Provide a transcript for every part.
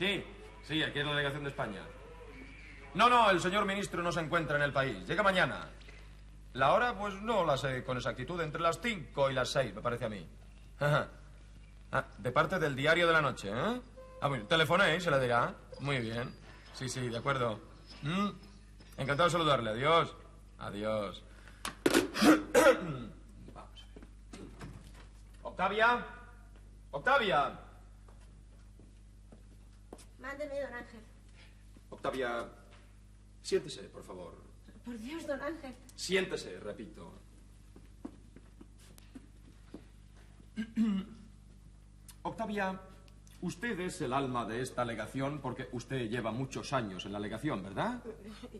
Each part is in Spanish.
Sí, sí, aquí es la delegación de España. No, no, el señor ministro no se encuentra en el país. Llega mañana. La hora, pues no la sé con exactitud. Entre las cinco y las seis, me parece a mí. Ah, de parte del diario de la noche, ¿eh? Ah, bueno, telefoné y se la dirá. Muy bien. Sí, sí, de acuerdo. Mm. Encantado de saludarle. Adiós. Adiós. Vamos. Octavia. Octavia. Mándeme, don Ángel. Octavia, siéntese, por favor. Por Dios, don Ángel. Siéntese, repito. Octavia, usted es el alma de esta legación porque usted lleva muchos años en la legación, ¿verdad?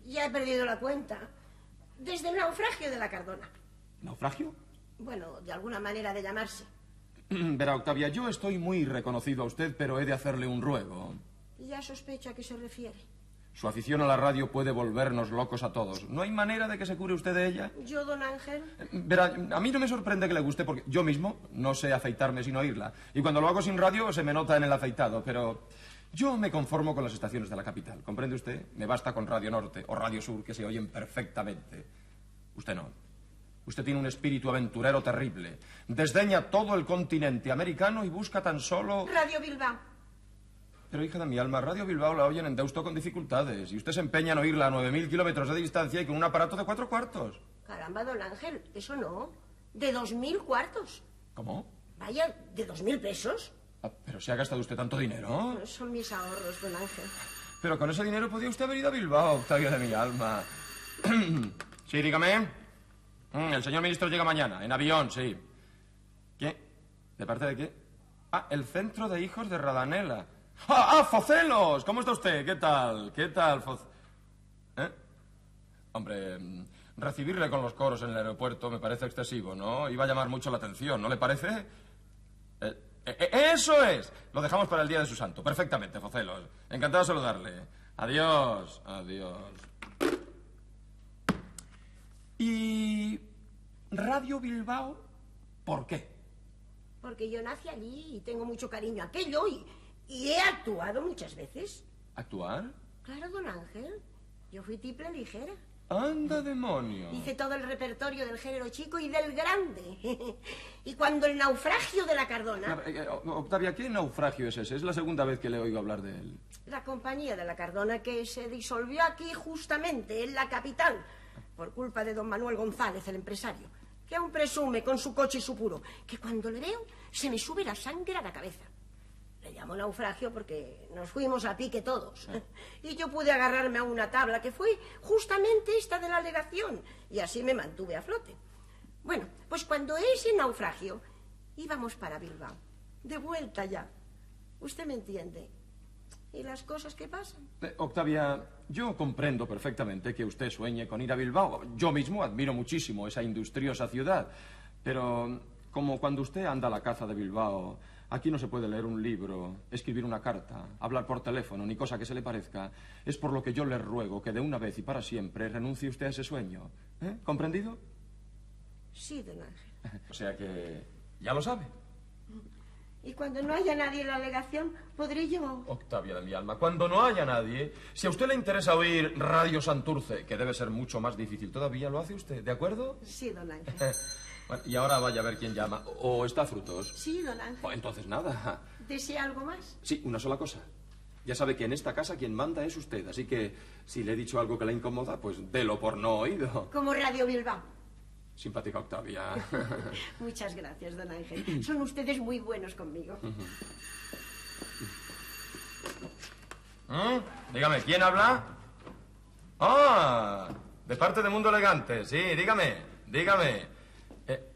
Ya he perdido la cuenta. Desde el naufragio de la Cardona. ¿Naufragio? Bueno, de alguna manera de llamarse. Verá, Octavia, yo estoy muy reconocido a usted, pero he de hacerle un ruego. Ya sospecho a qué se refiere. Su afición a la radio puede volvernos locos a todos. ¿No hay manera de que se cure usted de ella? Yo, don Ángel. Verá, a mí no me sorprende que le guste porque yo mismo no sé afeitarme sin oírla. Y cuando lo hago sin radio se me nota en el afeitado, pero yo me conformo con las estaciones de la capital. ¿Comprende usted? Me basta con Radio Norte o Radio Sur que se oyen perfectamente. Usted no. Usted tiene un espíritu aventurero terrible. Desdeña todo el continente americano y busca tan solo... Radio Bilbao. Pero hija de mi alma, Radio Bilbao la oyen en Deusto con dificultades y usted se empeña en oírla a 9.000 kilómetros de distancia y con un aparato de cuatro cuartos. Caramba, don Ángel, eso no. De dos mil cuartos. ¿Cómo? Vaya, ¿de dos mil pesos? Ah, pero se ha gastado usted tanto dinero. Son mis ahorros, don Ángel. Pero con ese dinero podía usted haber ido a Bilbao, Octavio de mi alma. sí, dígame. Mm, el señor ministro llega mañana, en avión, sí. ¿Qué? ¿De parte de qué? Ah, el centro de hijos de Radanela. ¡Ah, ah, Focelos! ¿Cómo está usted? ¿Qué tal? ¿Qué tal, Foc... ¿Eh? Hombre, mm, recibirle con los coros en el aeropuerto me parece excesivo, ¿no? Iba a llamar mucho la atención, ¿no le parece? Eh, eh, eh, ¡Eso es! Lo dejamos para el día de su santo. Perfectamente, Focelos. Encantado de saludarle. Adiós. Adiós. ¿Y Radio Bilbao? ¿Por qué? Porque yo nací allí y tengo mucho cariño a aquello y, y he actuado muchas veces. ¿Actuar? Claro, don Ángel. Yo fui tiple ligera. ¡Anda, demonio! Hice todo el repertorio del género chico y del grande. y cuando el naufragio de la Cardona... Eh, eh, Octavia, ¿qué naufragio es ese? Es la segunda vez que le oigo hablar de él. La compañía de la Cardona que se disolvió aquí justamente, en la capital, por culpa de don Manuel González, el empresario, que aún presume con su coche y su puro, que cuando le veo se me sube la sangre a la cabeza. Le llamo naufragio porque nos fuimos a pique todos. Y yo pude agarrarme a una tabla que fue justamente esta de la alegación. Y así me mantuve a flote. Bueno, pues cuando ese naufragio íbamos para Bilbao, de vuelta ya. ¿Usted me entiende? ¿Y las cosas que pasan? Eh, Octavia, yo comprendo perfectamente que usted sueñe con ir a Bilbao. Yo mismo admiro muchísimo esa industriosa ciudad. Pero como cuando usted anda a la caza de Bilbao, aquí no se puede leer un libro, escribir una carta, hablar por teléfono, ni cosa que se le parezca. Es por lo que yo le ruego que de una vez y para siempre renuncie usted a ese sueño. ¿Eh? ¿Comprendido? Sí, don Ángel. O sea que ya lo sabe. Y cuando no haya nadie en la alegación, podré yo... Octavia de mi alma, cuando no haya nadie, si a usted le interesa oír Radio Santurce, que debe ser mucho más difícil todavía, lo hace usted, ¿de acuerdo? Sí, don Ángel. Bueno, y ahora vaya a ver quién llama. ¿O está frutos? Sí, don Ángel. Oh, entonces nada. ¿Desea algo más? Sí, una sola cosa. Ya sabe que en esta casa quien manda es usted, así que si le he dicho algo que le incomoda, pues delo por no oído. Como Radio Bilbao. Simpática Octavia. Muchas gracias, don Ángel. Son ustedes muy buenos conmigo. ¿Mm? Dígame, ¿quién habla? Ah, de parte de Mundo Elegante, sí, dígame, dígame. Eh,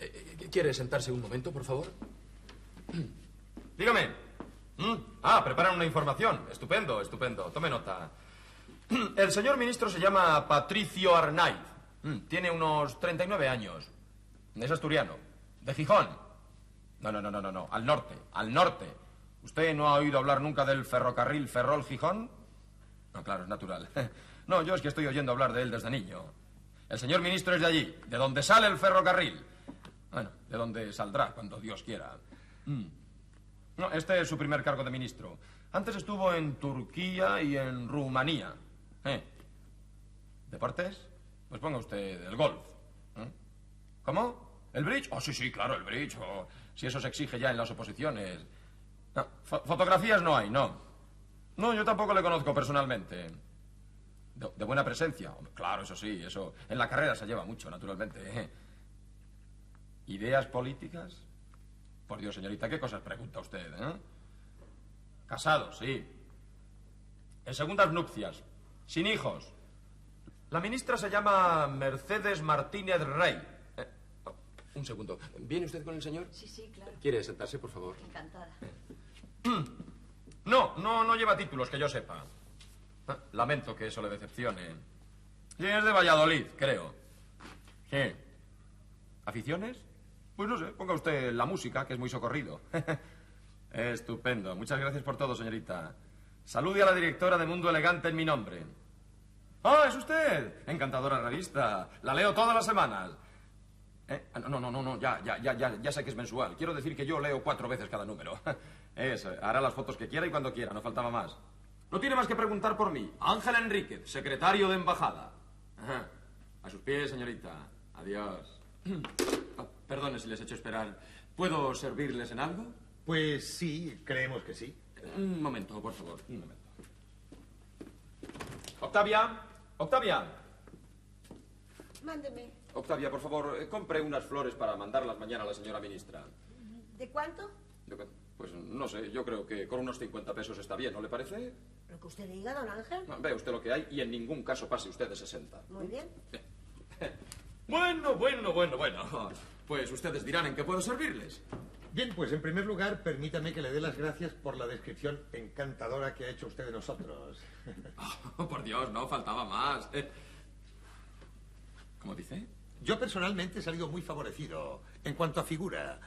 eh, ¿Quiere sentarse un momento, por favor? Dígame. ¿Mm? Ah, preparan una información. Estupendo, estupendo. Tome nota. El señor ministro se llama Patricio Arnaiz. Mm, Tiene unos 39 años. Es asturiano. De Gijón. No, no, no, no, no, no. Al norte, al norte. ¿Usted no ha oído hablar nunca del ferrocarril Ferrol-Gijón? No, claro, es natural. No, yo es que estoy oyendo hablar de él desde niño. El señor ministro es de allí, de donde sale el ferrocarril. Bueno, de donde saldrá cuando Dios quiera. Mm. No, este es su primer cargo de ministro. Antes estuvo en Turquía y en Rumanía. ¿Eh? ¿Deportes? Pues ponga usted el golf. ¿Eh? ¿Cómo? ¿El bridge? Oh, sí, sí, claro, el bridge. Oh, si eso se exige ya en las oposiciones. No, fo- fotografías no hay, no. No, yo tampoco le conozco personalmente. De, de buena presencia. Claro, eso sí, eso. En la carrera se lleva mucho, naturalmente. ¿eh? ¿Ideas políticas? Por Dios, señorita, ¿qué cosas pregunta usted, eh? Casado, sí. En segundas nupcias. Sin hijos. La ministra se llama Mercedes Martínez Rey. Eh, oh, un segundo. ¿Viene usted con el señor? Sí, sí, claro. ¿Quiere sentarse, por favor? Encantada. No, no, no lleva títulos, que yo sepa. Ah, Lamento que eso le decepcione. Sí, es de Valladolid, creo. ¿Qué? ¿Aficiones? Pues no sé, ponga usted la música, que es muy socorrido. Estupendo. Muchas gracias por todo, señorita. Salude a la directora de Mundo Elegante en mi nombre. ¡Ah, es usted! Encantadora revista. La leo todas las semanas. Eh, ah, No, no, no, no, ya, ya, ya, ya, ya sé que es mensual. Quiero decir que yo leo cuatro veces cada número. Eso, hará las fotos que quiera y cuando quiera, no faltaba más. No tiene más que preguntar por mí. Ángela Enríquez, secretario de embajada. Ajá. A sus pies, señorita. Adiós. Ah, perdone si les he hecho esperar. ¿Puedo servirles en algo? Pues sí, creemos que sí. Un momento, por favor, un momento. Octavia, Octavia. Mándeme. Octavia, por favor, eh, compre unas flores para mandarlas mañana a la señora ministra. ¿De cuánto? Yo Pues no sé, yo creo que con unos 50 pesos está bien, ¿no le parece? Lo que usted diga, don Ángel. No, Ve usted lo que hay y en ningún caso pase usted de 60. Muy bien. Bueno, bueno, bueno, bueno. Pues ustedes dirán en qué puedo servirles. Bien, pues en primer lugar, permítame que le dé las gracias por la descripción encantadora que ha hecho usted de nosotros. Oh, por Dios, no faltaba más. Eh, ¿Cómo dice? Yo personalmente he salido muy favorecido en cuanto a figura.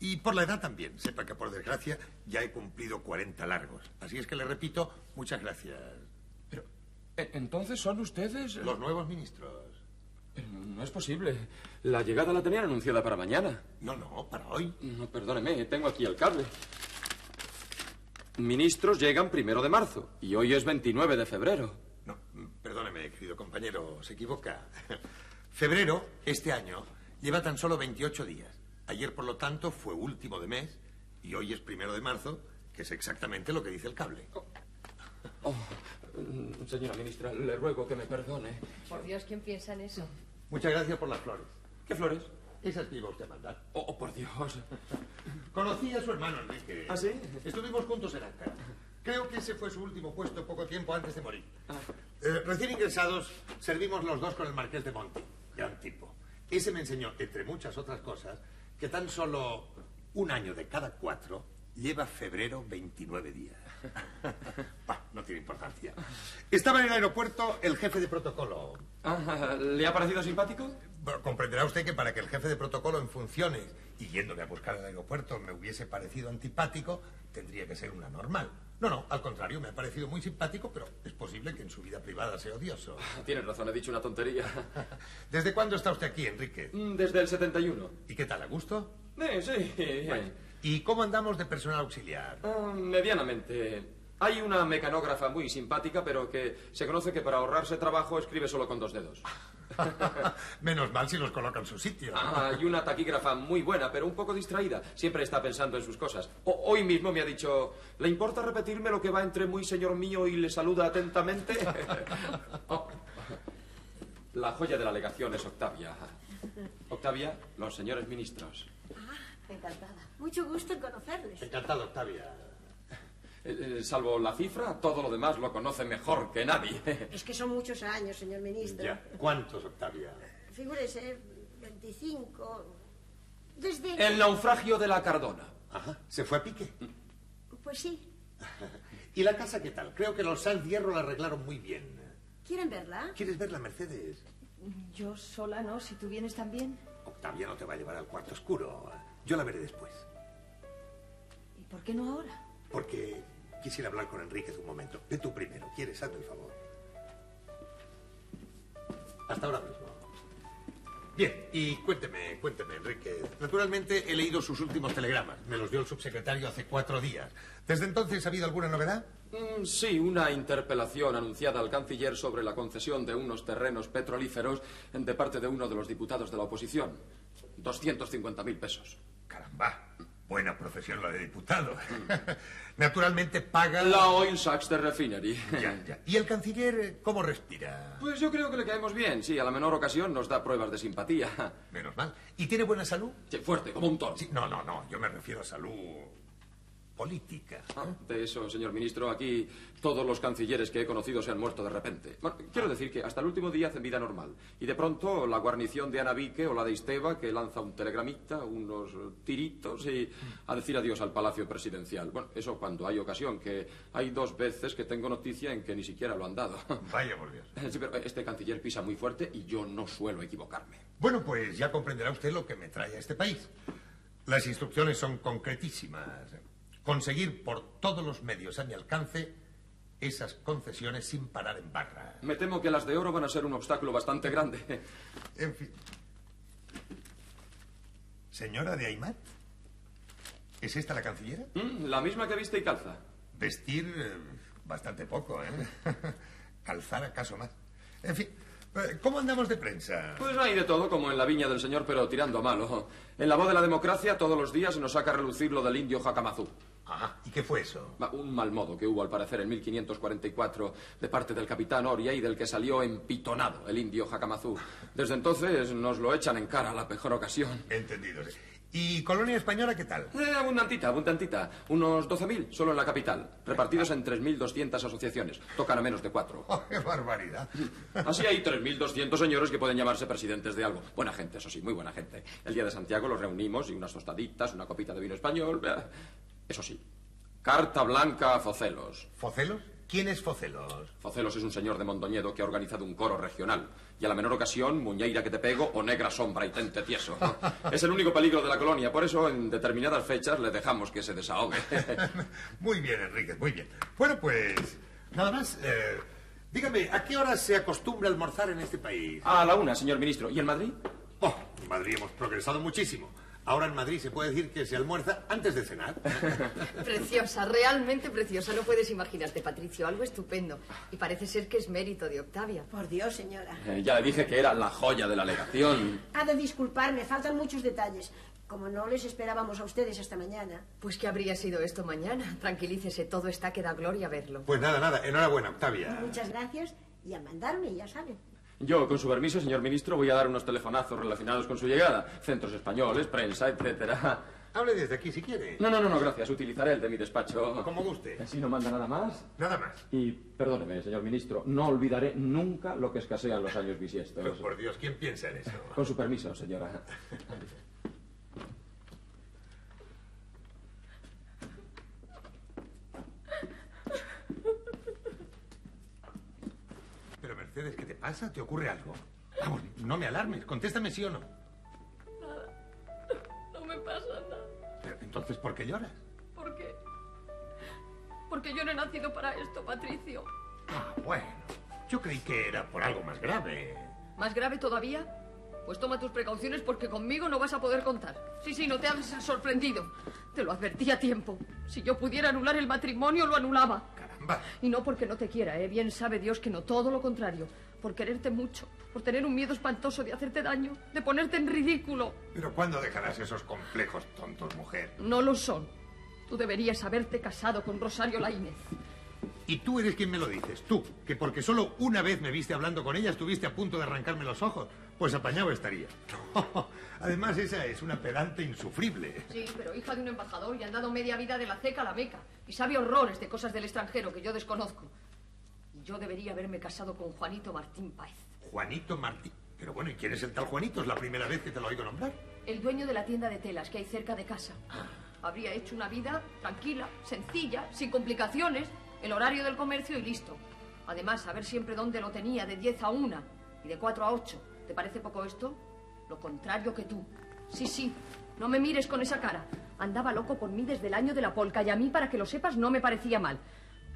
Y por la edad también. Sepa que por desgracia ya he cumplido 40 largos. Así es que le repito, muchas gracias. Pero, eh, entonces son ustedes... Los nuevos ministros. No es posible. La llegada la tenían anunciada para mañana. No, no, para hoy. No, perdóneme, tengo aquí el cable. Ministros llegan primero de marzo y hoy es 29 de febrero. No, perdóneme, querido compañero, se equivoca. Febrero, este año, lleva tan solo 28 días. Ayer, por lo tanto, fue último de mes y hoy es primero de marzo, que es exactamente lo que dice el cable. Oh, mm, señora ministra, le ruego que me perdone. Por Dios, ¿quién piensa en eso? Muchas gracias por las flores. ¿Qué flores? Esas que iba usted a mandar. Oh, oh, por Dios. Conocí a su hermano Enrique. ¿Ah, sí? Estuvimos juntos en Ankara. Creo que ese fue su último puesto poco tiempo antes de morir. Eh, recién ingresados, servimos los dos con el marqués de Monti. Gran tipo. Ese me enseñó, entre muchas otras cosas, que tan solo un año de cada cuatro lleva febrero 29 días. Bah, no tiene importancia. Estaba en el aeropuerto el jefe de protocolo. Ah, ¿Le ha parecido simpático? Bueno, comprenderá usted que para que el jefe de protocolo en funciones y yéndome a buscar al aeropuerto me hubiese parecido antipático, tendría que ser una normal. No, no, al contrario, me ha parecido muy simpático, pero es posible que en su vida privada sea odioso. Tiene razón, he dicho una tontería. ¿Desde cuándo está usted aquí, Enrique? Mm, Desde el 71. ¿Y qué tal, a gusto? Eh, sí. Bueno, ¿Y cómo andamos de personal auxiliar? Ah, medianamente. Hay una mecanógrafa muy simpática, pero que se conoce que para ahorrarse trabajo escribe solo con dos dedos. Menos mal si los coloca en su sitio. Ah, Hay una taquígrafa muy buena, pero un poco distraída. Siempre está pensando en sus cosas. O- hoy mismo me ha dicho, ¿le importa repetirme lo que va entre muy señor mío y le saluda atentamente? Oh. La joya de la legación es Octavia. Octavia, los señores ministros. Encantada. Mucho gusto en conocerles. Encantado, Octavia. Eh, eh, salvo la cifra, todo lo demás lo conoce mejor que nadie. Es que son muchos años, señor ministro. Ya. ¿Cuántos, Octavia? Figúrese, 25. Desde. El naufragio de la Cardona. Ajá. ¿Se fue a pique? Pues sí. ¿Y la casa qué tal? Creo que los Sanz Hierro la arreglaron muy bien. ¿Quieren verla? ¿Quieres ver la Mercedes? Yo sola no, si tú vienes también. Octavia no te va a llevar al cuarto oscuro. Yo la veré después. ¿Y por qué no ahora? Porque quisiera hablar con Enríquez un momento. Ve tú primero. ¿Quieres? Hazme el favor. Hasta ahora mismo. Bien, y cuénteme, cuénteme, Enrique. Naturalmente he leído sus últimos telegramas. Me los dio el subsecretario hace cuatro días. ¿Desde entonces ha habido alguna novedad? Mm, sí, una interpelación anunciada al canciller sobre la concesión de unos terrenos petrolíferos de parte de uno de los diputados de la oposición. 250.000 pesos. Caramba, buena profesión la de diputado. Naturalmente paga... La Oil Sachs de Refinery. Ya, ya. ¿Y el canciller eh, cómo respira? Pues yo creo que le caemos bien. Sí, a la menor ocasión nos da pruebas de simpatía. Menos mal. ¿Y tiene buena salud? Sí, fuerte, como un toro. Sí, no, no, no. Yo me refiero a salud política. Ah, de eso, señor ministro, aquí todos los cancilleres que he conocido se han muerto de repente. Bueno, quiero decir que hasta el último día hacen vida normal. Y de pronto la guarnición de Anavique o la de Isteva que lanza un telegramita, unos tiritos y a decir adiós al Palacio Presidencial. Bueno, eso cuando hay ocasión, que hay dos veces que tengo noticia en que ni siquiera lo han dado. Vaya por Dios. Sí, pero este canciller pisa muy fuerte y yo no suelo equivocarme. Bueno, pues ya comprenderá usted lo que me trae a este país. Las instrucciones son concretísimas. Conseguir por todos los medios a mi alcance esas concesiones sin parar en barra. Me temo que las de oro van a ser un obstáculo bastante grande. En fin. Señora de Aymat, ¿es esta la cancillera? Mm, La misma que viste y calza. Vestir eh, bastante poco, ¿eh? Calzar acaso más. En fin, eh, ¿cómo andamos de prensa? Pues hay de todo, como en la viña del señor, pero tirando a malo. En la voz de la democracia, todos los días nos saca a relucir lo del indio Jacamazú. Ah, ¿y qué fue eso? Un mal modo que hubo, al parecer, en 1544 de parte del capitán Oria y del que salió empitonado el indio Jacamazú. Desde entonces nos lo echan en cara a la mejor ocasión. Entendido. ¿Y colonia española qué tal? Eh, abundantita, abundantita. Unos 12.000 solo en la capital, repartidos en 3.200 asociaciones. Tocan a menos de cuatro. Oh, ¡Qué barbaridad! Así hay 3.200 señores que pueden llamarse presidentes de algo. Buena gente, eso sí, muy buena gente. El día de Santiago los reunimos y unas tostaditas, una copita de vino español. Eso sí, carta blanca a Focelos. ¿Focelos? ¿Quién es Focelos? Focelos es un señor de Mondoñedo que ha organizado un coro regional. Y a la menor ocasión, muñeira que te pego o negra sombra y tente tieso. Es el único peligro de la colonia, por eso en determinadas fechas le dejamos que se desahogue. Muy bien, Enrique, muy bien. Bueno, pues, nada más. eh, dígame, ¿a qué hora se acostumbra almorzar en este país? A la una, señor ministro. ¿Y en Madrid? Oh, en Madrid hemos progresado muchísimo. Ahora en Madrid se puede decir que se almuerza antes de cenar. Preciosa, realmente preciosa. No puedes imaginarte, Patricio, algo estupendo. Y parece ser que es mérito de Octavia. Por Dios, señora. Eh, ya le dije que era la joya de la legación. Ha de disculparme, faltan muchos detalles. Como no les esperábamos a ustedes hasta mañana. Pues que habría sido esto mañana. Tranquilícese, todo está que da gloria verlo. Pues nada, nada, enhorabuena, Octavia. Muchas gracias y a mandarme, ya saben. Yo, con su permiso, señor ministro, voy a dar unos telefonazos relacionados con su llegada. Centros españoles, prensa, etcétera. Hable desde aquí si quiere. No, no, no, no, gracias. Utilizaré el de mi despacho. Como guste. Así no manda nada más. Nada más. Y perdóneme, señor ministro, no olvidaré nunca lo que escasean los años bisiestos. Pero por Dios, ¿quién piensa en eso? Con su permiso, señora. Pero Mercedes, ¿qué te pasa? ¿Te ocurre algo? Vamos, no me alarmes, contéstame sí o no. No me pasa nada. Pero, entonces, ¿por qué lloras? ¿Por qué? Porque yo no he nacido para esto, Patricio. Ah, bueno. Yo creí que era por algo más grave. ¿Más grave todavía? Pues toma tus precauciones porque conmigo no vas a poder contar. Sí, sí, no te hagas sorprendido. Te lo advertí a tiempo. Si yo pudiera anular el matrimonio, lo anulaba. Caramba. Y no porque no te quiera, ¿eh? Bien sabe Dios que no, todo lo contrario. Por quererte mucho, por tener un miedo espantoso de hacerte daño, de ponerte en ridículo. Pero ¿cuándo dejarás esos complejos tontos, mujer? No lo son. Tú deberías haberte casado con Rosario Laínez. Y tú eres quien me lo dices, tú, que porque solo una vez me viste hablando con ella estuviste a punto de arrancarme los ojos. Pues apañado estaría. Además, esa es una pedante insufrible. Sí, pero hija de un embajador y han dado media vida de la ceca a la meca. Y sabe horrores de cosas del extranjero que yo desconozco. Yo debería haberme casado con Juanito Martín Páez. Juanito Martín. Pero bueno, ¿y quién es el tal Juanito? Es la primera vez que te lo oigo nombrar. El dueño de la tienda de telas que hay cerca de casa. Habría hecho una vida tranquila, sencilla, sin complicaciones, el horario del comercio y listo. Además, saber siempre dónde lo tenía, de 10 a 1 y de 4 a 8. ¿Te parece poco esto? Lo contrario que tú. Sí, sí. No me mires con esa cara. Andaba loco por mí desde el año de la polca y a mí, para que lo sepas, no me parecía mal.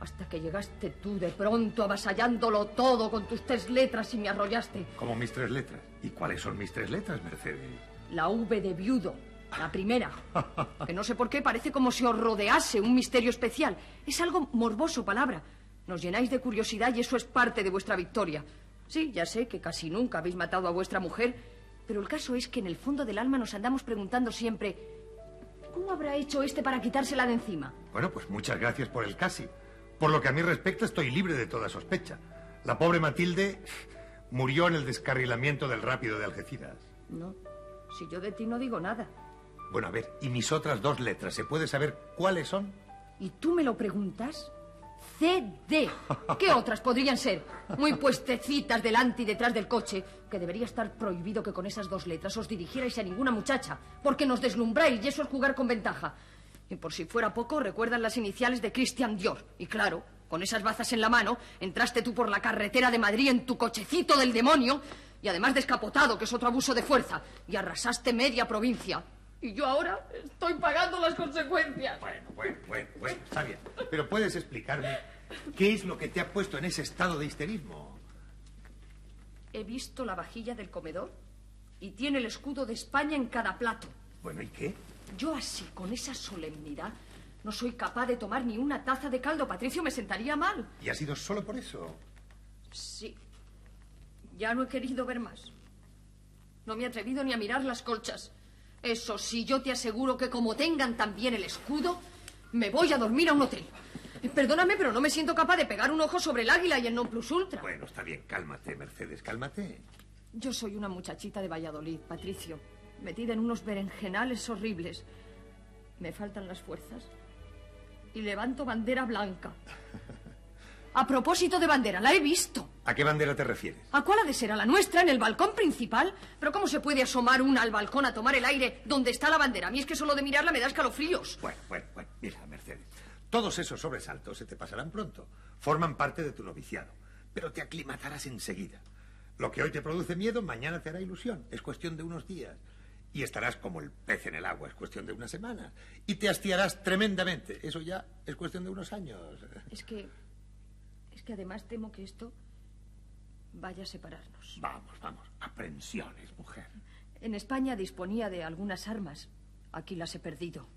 Hasta que llegaste tú de pronto avasallándolo todo con tus tres letras y me arrollaste. Como mis tres letras. ¿Y cuáles son mis tres letras, Mercedes? La V de viudo, la primera. Que no sé por qué parece como si os rodease un misterio especial. Es algo morboso, palabra. Nos llenáis de curiosidad y eso es parte de vuestra victoria. Sí, ya sé que casi nunca habéis matado a vuestra mujer, pero el caso es que en el fondo del alma nos andamos preguntando siempre, ¿cómo habrá hecho este para quitársela de encima? Bueno, pues muchas gracias por el casi. Por lo que a mí respecta, estoy libre de toda sospecha. La pobre Matilde murió en el descarrilamiento del rápido de Algeciras. No, si yo de ti no digo nada. Bueno, a ver, ¿y mis otras dos letras? ¿Se puede saber cuáles son? ¿Y tú me lo preguntas? CD. ¿Qué otras podrían ser? Muy puestecitas delante y detrás del coche, que debería estar prohibido que con esas dos letras os dirigierais a ninguna muchacha, porque nos deslumbráis y eso es jugar con ventaja. Y por si fuera poco, recuerdan las iniciales de Christian Dior. Y claro, con esas bazas en la mano, entraste tú por la carretera de Madrid en tu cochecito del demonio, y además descapotado, que es otro abuso de fuerza, y arrasaste media provincia. Y yo ahora estoy pagando las consecuencias. Bueno, bueno, bueno, bueno, está bien. Pero puedes explicarme qué es lo que te ha puesto en ese estado de histerismo. He visto la vajilla del comedor y tiene el escudo de España en cada plato. Bueno, ¿y qué? Yo así, con esa solemnidad, no soy capaz de tomar ni una taza de caldo. Patricio, me sentaría mal. ¿Y ha sido solo por eso? Sí. Ya no he querido ver más. No me he atrevido ni a mirar las colchas. Eso sí, yo te aseguro que como tengan también el escudo, me voy a dormir a un hotel. Perdóname, pero no me siento capaz de pegar un ojo sobre el águila y el non plus ultra. Bueno, está bien, cálmate, Mercedes, cálmate. Yo soy una muchachita de Valladolid, Patricio, metida en unos berenjenales horribles. Me faltan las fuerzas y levanto bandera blanca. A propósito de bandera, la he visto. ¿A qué bandera te refieres? ¿A cuál ha de ser? ¿A la nuestra, en el balcón principal? ¿Pero cómo se puede asomar una al balcón a tomar el aire donde está la bandera? A mí es que solo de mirarla me da escalofríos. Bueno, bueno, bueno, mira, Mercedes. Todos esos sobresaltos se te pasarán pronto. Forman parte de tu noviciado. Pero te aclimatarás enseguida. Lo que hoy te produce miedo, mañana te hará ilusión. Es cuestión de unos días. Y estarás como el pez en el agua. Es cuestión de una semana. Y te hastiarás tremendamente. Eso ya es cuestión de unos años. Es que. Es que además temo que esto vaya a separarnos. Vamos, vamos. Aprensiones, mujer. En España disponía de algunas armas. Aquí las he perdido.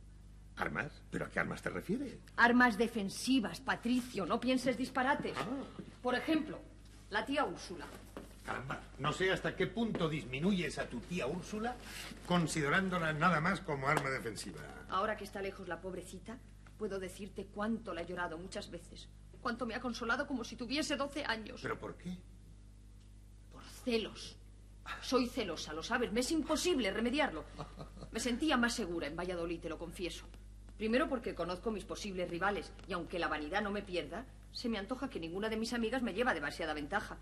¿Armas? ¿Pero a qué armas te refieres? Armas defensivas, Patricio. No pienses disparates. Por ejemplo, la tía Úrsula. Caramba, no sé hasta qué punto disminuyes a tu tía Úrsula considerándola nada más como arma defensiva. Ahora que está lejos la pobrecita, puedo decirte cuánto la he llorado muchas veces. Cuánto me ha consolado como si tuviese 12 años. ¿Pero por qué? Por celos. Soy celosa, lo sabes. Me es imposible remediarlo. Me sentía más segura en Valladolid, te lo confieso. Primero porque conozco mis posibles rivales y aunque la vanidad no me pierda, se me antoja que ninguna de mis amigas me lleva demasiada ventaja.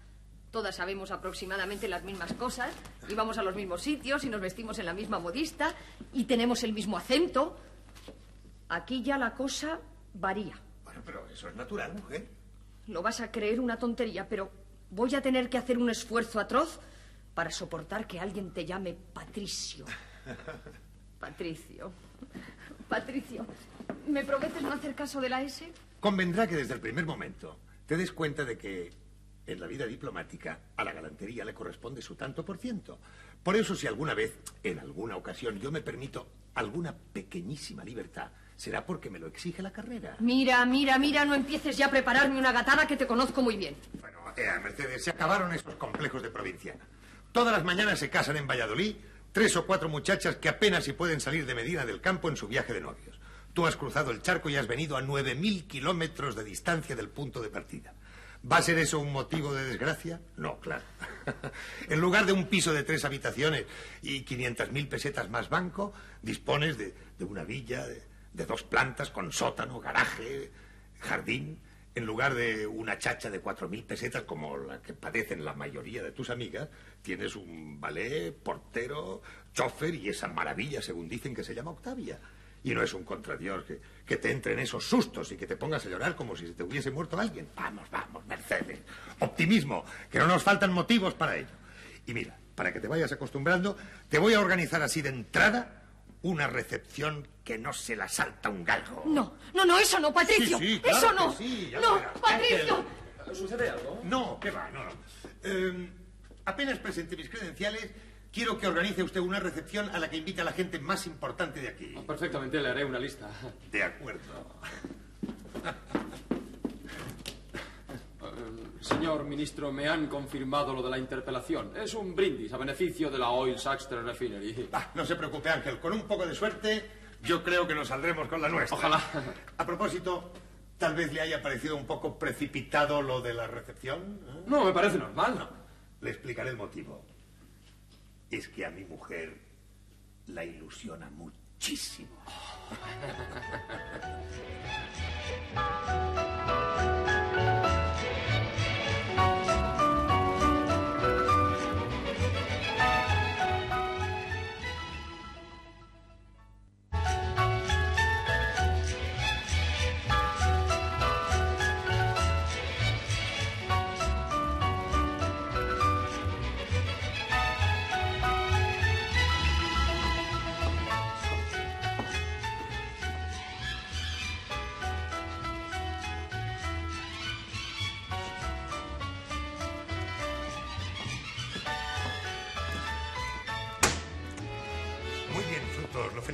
Todas sabemos aproximadamente las mismas cosas, y vamos a los mismos sitios y nos vestimos en la misma modista y tenemos el mismo acento. Aquí ya la cosa varía. Bueno, pero eso es natural, mujer. Lo vas a creer una tontería, pero voy a tener que hacer un esfuerzo atroz para soportar que alguien te llame Patricio. Patricio. Patricio, ¿me prometes no hacer caso de la S? Convendrá que desde el primer momento te des cuenta de que en la vida diplomática a la galantería le corresponde su tanto por ciento. Por eso, si alguna vez, en alguna ocasión, yo me permito alguna pequeñísima libertad, será porque me lo exige la carrera. Mira, mira, mira, no empieces ya a prepararme una gatada que te conozco muy bien. Bueno, eh, Mercedes, se acabaron esos complejos de provinciana. Todas las mañanas se casan en Valladolid tres o cuatro muchachas que apenas si pueden salir de Medina del Campo en su viaje de novios. Tú has cruzado el charco y has venido a nueve mil kilómetros de distancia del punto de partida. ¿Va a ser eso un motivo de desgracia? No, claro. en lugar de un piso de tres habitaciones y 500.000 pesetas más banco, dispones de, de una villa de, dos plantas con sótano, garaje, jardín. En lugar de una chacha de cuatro mil pesetas como la que padecen la mayoría de tus amigas, tienes un ballet, portero, chofer y esa maravilla, según dicen, que se llama Octavia. Y no es un contradios que, que te entren esos sustos y que te pongas a llorar como si se te hubiese muerto alguien. Vamos, vamos, Mercedes. Optimismo, que no nos faltan motivos para ello. Y mira, para que te vayas acostumbrando, te voy a organizar así de entrada una recepción que no se la salta un galgo. No, no, no, eso no, Patricio. Sí, sí, claro eso que no. sí, ya no, verás. Patricio. ¿Sucede algo? No, ¿qué va? No, no. Eh, apenas presente mis credenciales, quiero que organice usted una recepción a la que invite a la gente más importante de aquí. Perfectamente, le haré una lista. De acuerdo. Señor ministro, me han confirmado lo de la interpelación. Es un brindis a beneficio de la Oil Saxter Refinery. Ah, no se preocupe, Ángel. Con un poco de suerte, yo creo que nos saldremos con la nuestra. Ojalá. A propósito, tal vez le haya parecido un poco precipitado lo de la recepción. ¿eh? No, me parece normal. Le explicaré el motivo. Es que a mi mujer la ilusiona muchísimo.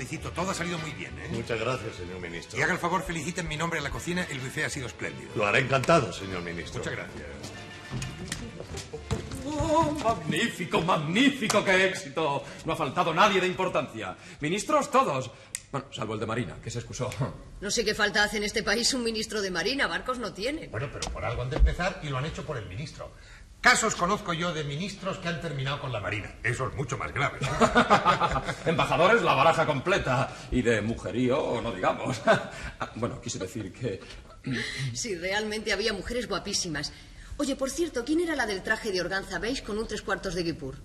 felicito. Todo ha salido muy bien, ¿eh? Muchas gracias, señor ministro. Y haga el favor, feliciten mi nombre en la cocina. El buffet ha sido espléndido. Lo haré encantado, señor ministro. Muchas gracias. ¡Oh, magnífico, magnífico! ¡Qué éxito! No ha faltado nadie de importancia. Ministros todos. Bueno, salvo el de Marina, que se excusó. No sé qué falta hace en este país un ministro de Marina. Barcos no tienen. Bueno, pero por algo han de empezar y lo han hecho por el ministro. Casos conozco yo de ministros que han terminado con la Marina. Eso es mucho más grave. ¿no? Embajadores, la baraja completa. Y de mujerío, no digamos. Bueno, quise decir que... Si realmente había mujeres guapísimas. Oye, por cierto, ¿quién era la del traje de organza beige con un tres cuartos de guipur?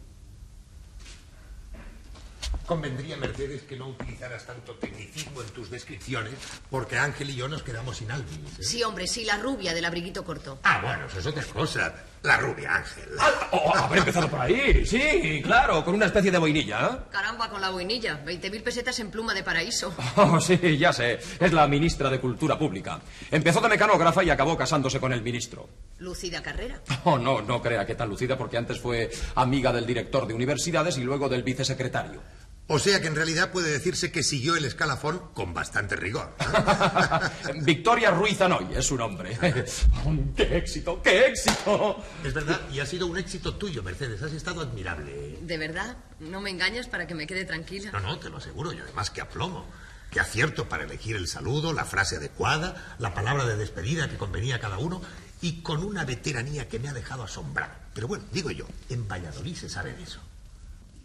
Convendría, Mercedes, que no utilizaras tanto tecnicismo en tus descripciones, porque Ángel y yo nos quedamos sin Alvis. ¿eh? Sí, hombre, sí, la rubia del abriguito corto. Ah, bueno, eso es otra cosa. La rubia, Ángel. Oh, haber empezado por ahí, sí, claro, con una especie de boinilla. ¿eh? Caramba, con la boinilla. 20.000 pesetas en pluma de paraíso. Oh, sí, ya sé. Es la ministra de Cultura Pública. Empezó de mecanógrafa y acabó casándose con el ministro. Lucida carrera. Oh, no, no crea que tan lucida, porque antes fue amiga del director de universidades y luego del vicesecretario. O sea que en realidad puede decirse que siguió el escalafón con bastante rigor. Victoria Ruiz Anoy es su nombre. ¡Qué éxito, qué éxito! Es verdad, y ha sido un éxito tuyo, Mercedes. Has estado admirable. ¿De verdad? ¿No me engañas para que me quede tranquila? No, no, te lo aseguro, y además que aplomo. Que acierto para elegir el saludo, la frase adecuada, la palabra de despedida que convenía a cada uno, y con una veteranía que me ha dejado asombrado. Pero bueno, digo yo, en Valladolid se sabe de eso.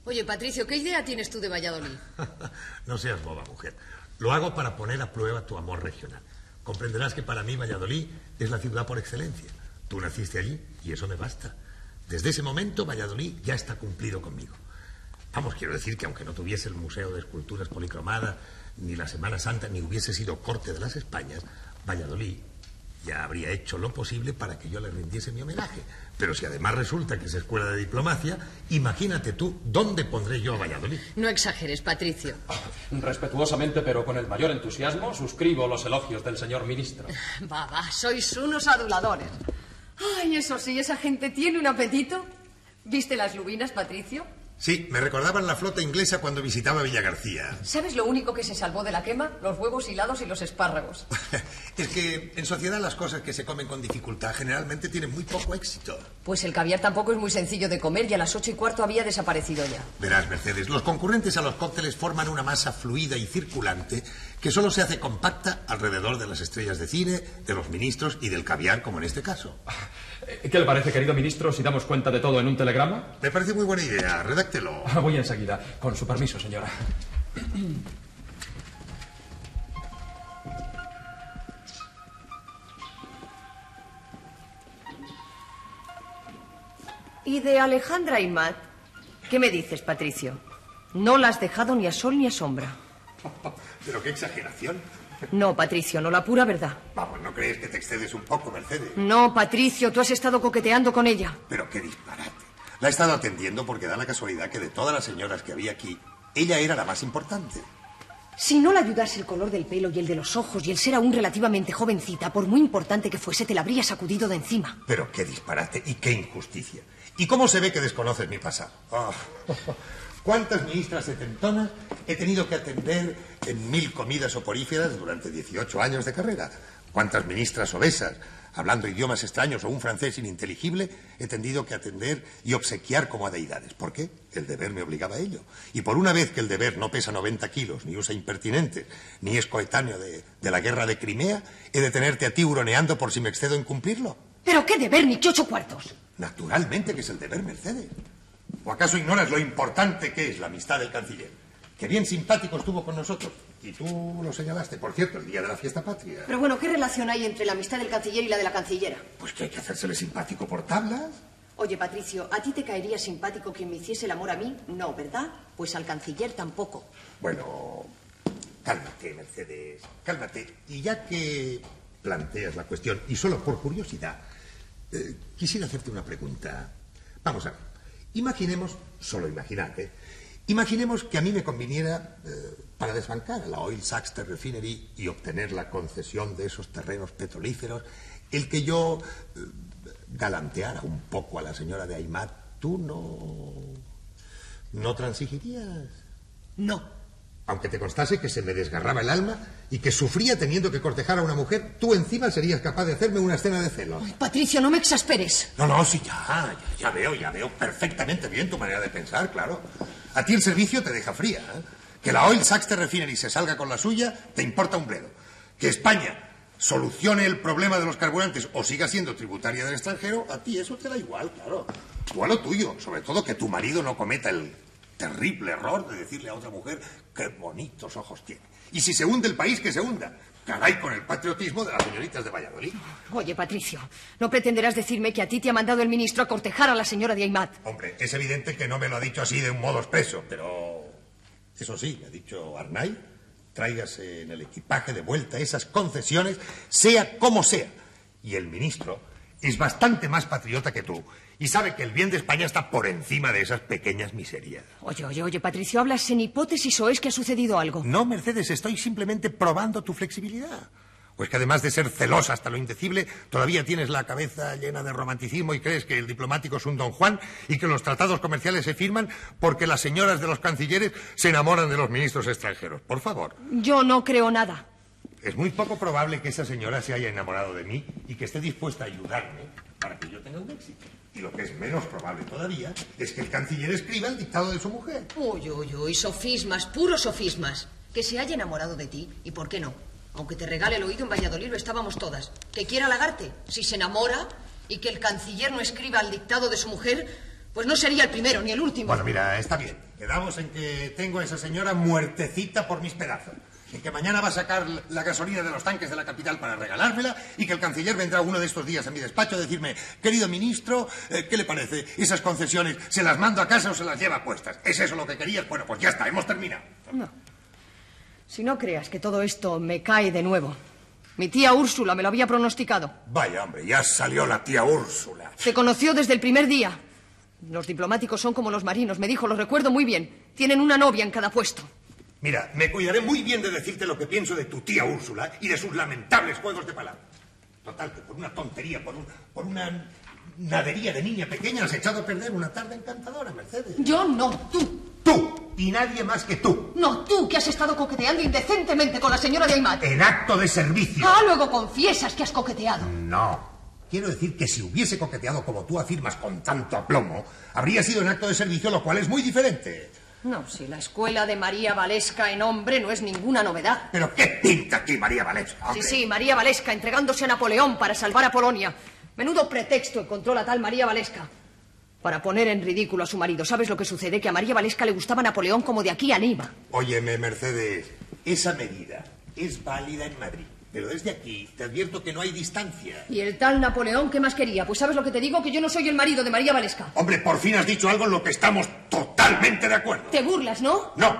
Oye, Patricio, ¿qué idea tienes tú de Valladolid? no seas boba, mujer. Lo hago para poner a prueba tu amor regional. Comprenderás que para mí Valladolid es la ciudad por excelencia. Tú naciste allí y eso me basta. Desde ese momento Valladolid ya está cumplido conmigo. Vamos, quiero decir que aunque no tuviese el Museo de Esculturas Policromada, ni la Semana Santa, ni hubiese sido corte de las Españas, Valladolid ya habría hecho lo posible para que yo le rindiese mi homenaje. Pero si además resulta que es escuela de diplomacia, imagínate tú dónde pondré yo a Valladolid. No exageres, Patricio. Respetuosamente, pero con el mayor entusiasmo, suscribo los elogios del señor ministro. Va, va, sois unos aduladores. Ay, eso sí, esa gente tiene un apetito. ¿Viste las lubinas, Patricio? Sí, me recordaban la flota inglesa cuando visitaba Villa García. ¿Sabes lo único que se salvó de la quema? Los huevos hilados y los espárragos. es que en sociedad las cosas que se comen con dificultad generalmente tienen muy poco éxito. Pues el caviar tampoco es muy sencillo de comer y a las ocho y cuarto había desaparecido ya. Verás, Mercedes, los concurrentes a los cócteles forman una masa fluida y circulante que solo se hace compacta alrededor de las estrellas de cine, de los ministros y del caviar, como en este caso. ¿Qué le parece, querido ministro, si damos cuenta de todo en un telegrama? Me parece muy buena idea. Redáctelo. Voy enseguida. Con su permiso, señora. ¿Y de Alejandra y Matt? ¿Qué me dices, Patricio? No la has dejado ni a sol ni a sombra. Pero qué exageración. No, Patricio, no la pura verdad. Vamos, ¿no crees que te excedes un poco, Mercedes? No, Patricio, tú has estado coqueteando con ella. Pero qué disparate. La he estado atendiendo porque da la casualidad que de todas las señoras que había aquí, ella era la más importante. Si no le ayudase el color del pelo y el de los ojos y el ser aún relativamente jovencita, por muy importante que fuese, te la habría sacudido de encima. Pero qué disparate y qué injusticia. ¿Y cómo se ve que desconoces mi pasado? Ah, ¿Cuántas ministras setentonas he tenido que atender en mil comidas soporíferas durante 18 años de carrera? ¿Cuántas ministras obesas, hablando idiomas extraños o un francés ininteligible, he tenido que atender y obsequiar como a deidades? ¿Por qué? El deber me obligaba a ello. Y por una vez que el deber no pesa 90 kilos, ni usa impertinentes, ni es coetáneo de, de la guerra de Crimea, he de tenerte a ti huroneando por si me excedo en cumplirlo. ¿Pero qué deber, ni qué ocho cuartos? Naturalmente que es el deber, Mercedes. ¿O acaso ignoras lo importante que es la amistad del canciller? Que bien simpático estuvo con nosotros. Y tú lo señalaste, por cierto, el día de la fiesta patria. Pero bueno, ¿qué relación hay entre la amistad del canciller y la de la cancillera? Pues que hay que hacérsele simpático por tablas. Oye, Patricio, ¿a ti te caería simpático quien me hiciese el amor a mí? No, ¿verdad? Pues al canciller tampoco. Bueno, cálmate, Mercedes, cálmate. Y ya que planteas la cuestión, y solo por curiosidad, eh, quisiera hacerte una pregunta. Vamos a ver. Imaginemos, solo imaginate, imaginemos que a mí me conviniera eh, para desbancar a la Oil Saxter Refinery y obtener la concesión de esos terrenos petrolíferos, el que yo eh, galanteara un poco a la señora de Aymat, ¿tú no. no transigirías? No. Aunque te constase que se me desgarraba el alma y que sufría teniendo que cortejar a una mujer, tú encima serías capaz de hacerme una escena de celos. Ay, Patricio, no me exasperes. No, no, sí, ya, ya, ya veo, ya veo perfectamente bien tu manera de pensar, claro. A ti el servicio te deja fría. ¿eh? Que la Oil Saxter Refinery se salga con la suya, te importa un bledo. Que España solucione el problema de los carburantes o siga siendo tributaria del extranjero, a ti eso te da igual, claro. A lo tuyo, sobre todo que tu marido no cometa el terrible error de decirle a otra mujer qué bonitos ojos tiene. Y si se hunde el país, que se hunda. Caray con el patriotismo de las señoritas de Valladolid. Oye, Patricio, no pretenderás decirme que a ti te ha mandado el ministro a cortejar a la señora de Aymat. Hombre, es evidente que no me lo ha dicho así de un modo expreso, pero eso sí, me ha dicho Arnay, tráigase en el equipaje de vuelta esas concesiones, sea como sea. Y el ministro es bastante más patriota que tú y sabe que el bien de España está por encima de esas pequeñas miserias. Oye, oye, oye, Patricio, hablas en hipótesis o es que ha sucedido algo. No, Mercedes, estoy simplemente probando tu flexibilidad. Pues que además de ser celosa hasta lo indecible, todavía tienes la cabeza llena de romanticismo y crees que el diplomático es un don Juan y que los tratados comerciales se firman porque las señoras de los cancilleres se enamoran de los ministros extranjeros. Por favor. Yo no creo nada. Es muy poco probable que esa señora se haya enamorado de mí y que esté dispuesta a ayudarme para que yo tenga un éxito. Y lo que es menos probable todavía es que el canciller escriba el dictado de su mujer. Uy, uy, uy, sofismas, puros sofismas. Que se haya enamorado de ti, ¿y por qué no? Aunque te regale el oído en Valladolid, lo estábamos todas. Que quiera halagarte. Si se enamora y que el canciller no escriba el dictado de su mujer, pues no sería el primero ni el último. Bueno, mira, está bien. Quedamos en que tengo a esa señora muertecita por mis pedazos. Que mañana va a sacar la gasolina de los tanques de la capital para regalármela y que el canciller vendrá uno de estos días a mi despacho a decirme, querido ministro, eh, ¿qué le parece? ¿Esas concesiones se las mando a casa o se las lleva puestas? ¿Es eso lo que querías? Bueno, pues ya está, hemos terminado. No. Si no creas que todo esto me cae de nuevo. Mi tía Úrsula me lo había pronosticado. Vaya, hombre, ya salió la tía Úrsula. Te conoció desde el primer día. Los diplomáticos son como los marinos, me dijo, lo recuerdo muy bien. Tienen una novia en cada puesto. Mira, me cuidaré muy bien de decirte lo que pienso de tu tía Úrsula y de sus lamentables juegos de palabras. Total, que por una tontería, por, un, por una nadería de niña pequeña has echado a perder una tarde encantadora, Mercedes. Yo no, tú. Tú y nadie más que tú. No, tú que has estado coqueteando indecentemente con la señora de Aymat. En acto de servicio. Ah, luego confiesas que has coqueteado. No. Quiero decir que si hubiese coqueteado como tú afirmas con tanto aplomo, habría sido en acto de servicio, lo cual es muy diferente. No, si la escuela de María Valesca en hombre no es ninguna novedad. ¿Pero qué pinta aquí María Valesca? Sí, sí, María Valesca entregándose a Napoleón para salvar a Polonia. Menudo pretexto encontró la tal María Valesca. Para poner en ridículo a su marido. ¿Sabes lo que sucede? Que a María Valesca le gustaba Napoleón como de aquí a Nima. Óyeme, Mercedes, esa medida es válida en Madrid. Pero desde aquí te advierto que no hay distancia. ¿Y el tal Napoleón qué más quería? Pues sabes lo que te digo, que yo no soy el marido de María Valesca. Hombre, por fin has dicho algo en lo que estamos totalmente de acuerdo. Te burlas, ¿no? No.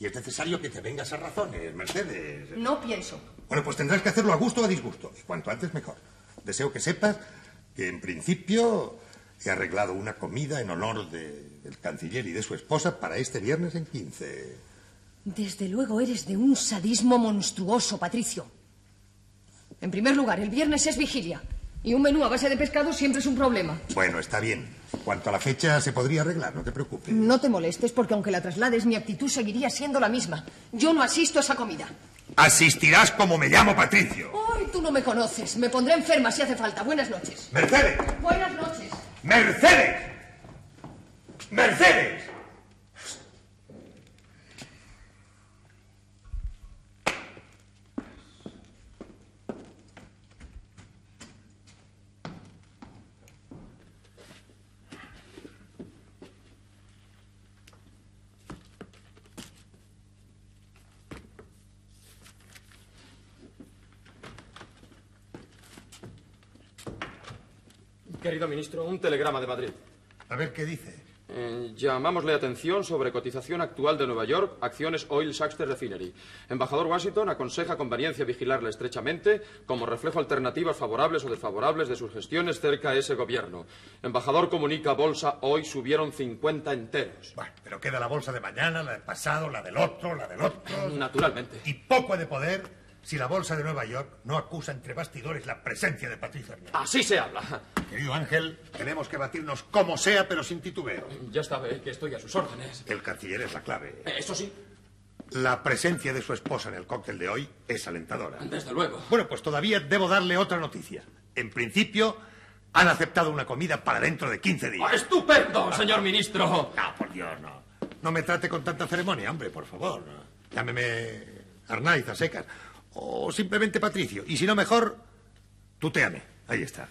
Y es necesario que te vengas a razones, Mercedes. No pienso. Bueno, pues tendrás que hacerlo a gusto o a disgusto. Y cuanto antes mejor. Deseo que sepas que en principio He arreglado una comida en honor de- del canciller y de su esposa para este viernes en 15. Desde luego eres de un sadismo monstruoso, Patricio. En primer lugar, el viernes es vigilia. Y un menú a base de pescado siempre es un problema. Bueno, está bien. Cuanto a la fecha, se podría arreglar, no te preocupes. No te molestes porque aunque la traslades, mi actitud seguiría siendo la misma. Yo no asisto a esa comida. Asistirás como me llamo Patricio. Ay, tú no me conoces. Me pondré enferma si hace falta. Buenas noches. Mercedes. Buenas noches. Mercedes. Mercedes. Querido ministro, un telegrama de Madrid. A ver qué dice. Eh, llamámosle atención sobre cotización actual de Nueva York, acciones Oil Saxter Refinery. Embajador Washington aconseja conveniencia vigilarla estrechamente como reflejo alternativas favorables o desfavorables de sus gestiones cerca de ese gobierno. Embajador comunica bolsa hoy subieron 50 enteros. Bueno, pero queda la bolsa de mañana, la del pasado, la del otro, la del otro. Naturalmente. Y poco de poder si la bolsa de Nueva York no acusa entre bastidores la presencia de Patricio Hernández. Así se habla. Querido Ángel, tenemos que batirnos como sea, pero sin titubeo. Ya sabe que estoy a sus órdenes. El canciller es la clave. Eh, Eso sí, La presencia de su esposa en el cóctel de hoy es alentadora. desde luego. Bueno, pues todavía debo darle otra noticia. En principio, han aceptado una comida para dentro de 15 días. ¡Estupendo, señor ministro! No, por Dios, no. No me trate con tanta ceremonia, hombre, por favor. Llámeme Arnaiz a secas. O simplemente Patricio. Y si no, mejor, tuteame. Ahí está.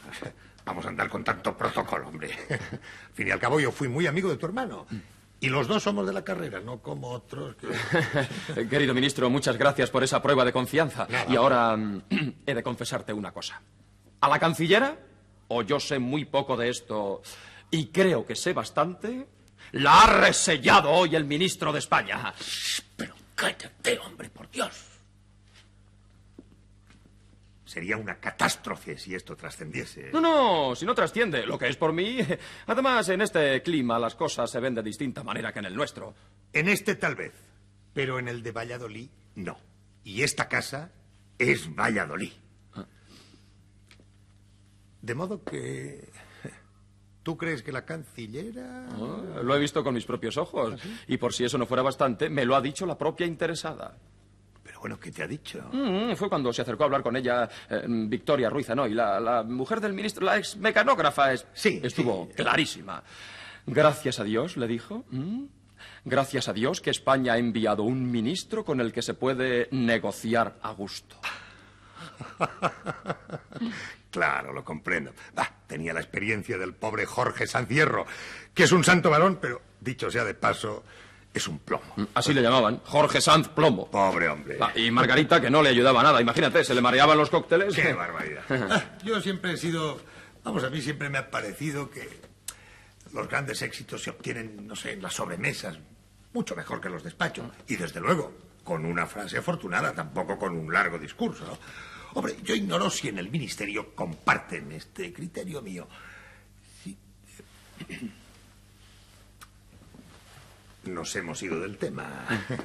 Vamos a andar con tanto protocolo, hombre. Al fin y al cabo, yo fui muy amigo de tu hermano. Y los dos somos de la carrera, no como otros que... Querido ministro, muchas gracias por esa prueba de confianza. Nada. Y ahora mm, he de confesarte una cosa. A la cancillera, o yo sé muy poco de esto y creo que sé bastante, la ha resellado hoy el ministro de España. Pero cállate, hombre, por Dios. Sería una catástrofe si esto trascendiese. No, no, si no trasciende, lo que es por mí. Además, en este clima las cosas se ven de distinta manera que en el nuestro. En este tal vez, pero en el de Valladolid no. Y esta casa es Valladolid. De modo que... ¿Tú crees que la cancillera... Ah, Lo he visto con mis propios ojos. Y por si eso no fuera bastante, me lo ha dicho la propia interesada. Pero bueno, ¿qué te ha dicho? Mm, fue cuando se acercó a hablar con ella eh, Victoria Ruiz Anoy, la, la mujer del ministro, la ex mecanógrafa. es- Sí, Estuvo sí. clarísima. Gracias a Dios, le dijo. ¿mm? Gracias a Dios que España ha enviado un ministro con el que se puede negociar a gusto. Claro, lo comprendo. Ah, tenía la experiencia del pobre Jorge Sancierro, que es un santo varón, pero, dicho sea de paso, es un plomo. Así le llamaban, Jorge Sanz Plomo. Pobre hombre. Ah, y Margarita, que no le ayudaba nada. Imagínate, se le mareaban los cócteles. Qué barbaridad. Ah, Yo siempre he sido. Vamos, a mí siempre me ha parecido que los grandes éxitos se obtienen, no sé, en las sobremesas, mucho mejor que en los despachos. Y desde luego, con una frase afortunada, tampoco con un largo discurso. ¿no? Hombre, yo ignoro si en el ministerio comparten este criterio mío. Sí. Nos hemos ido del tema.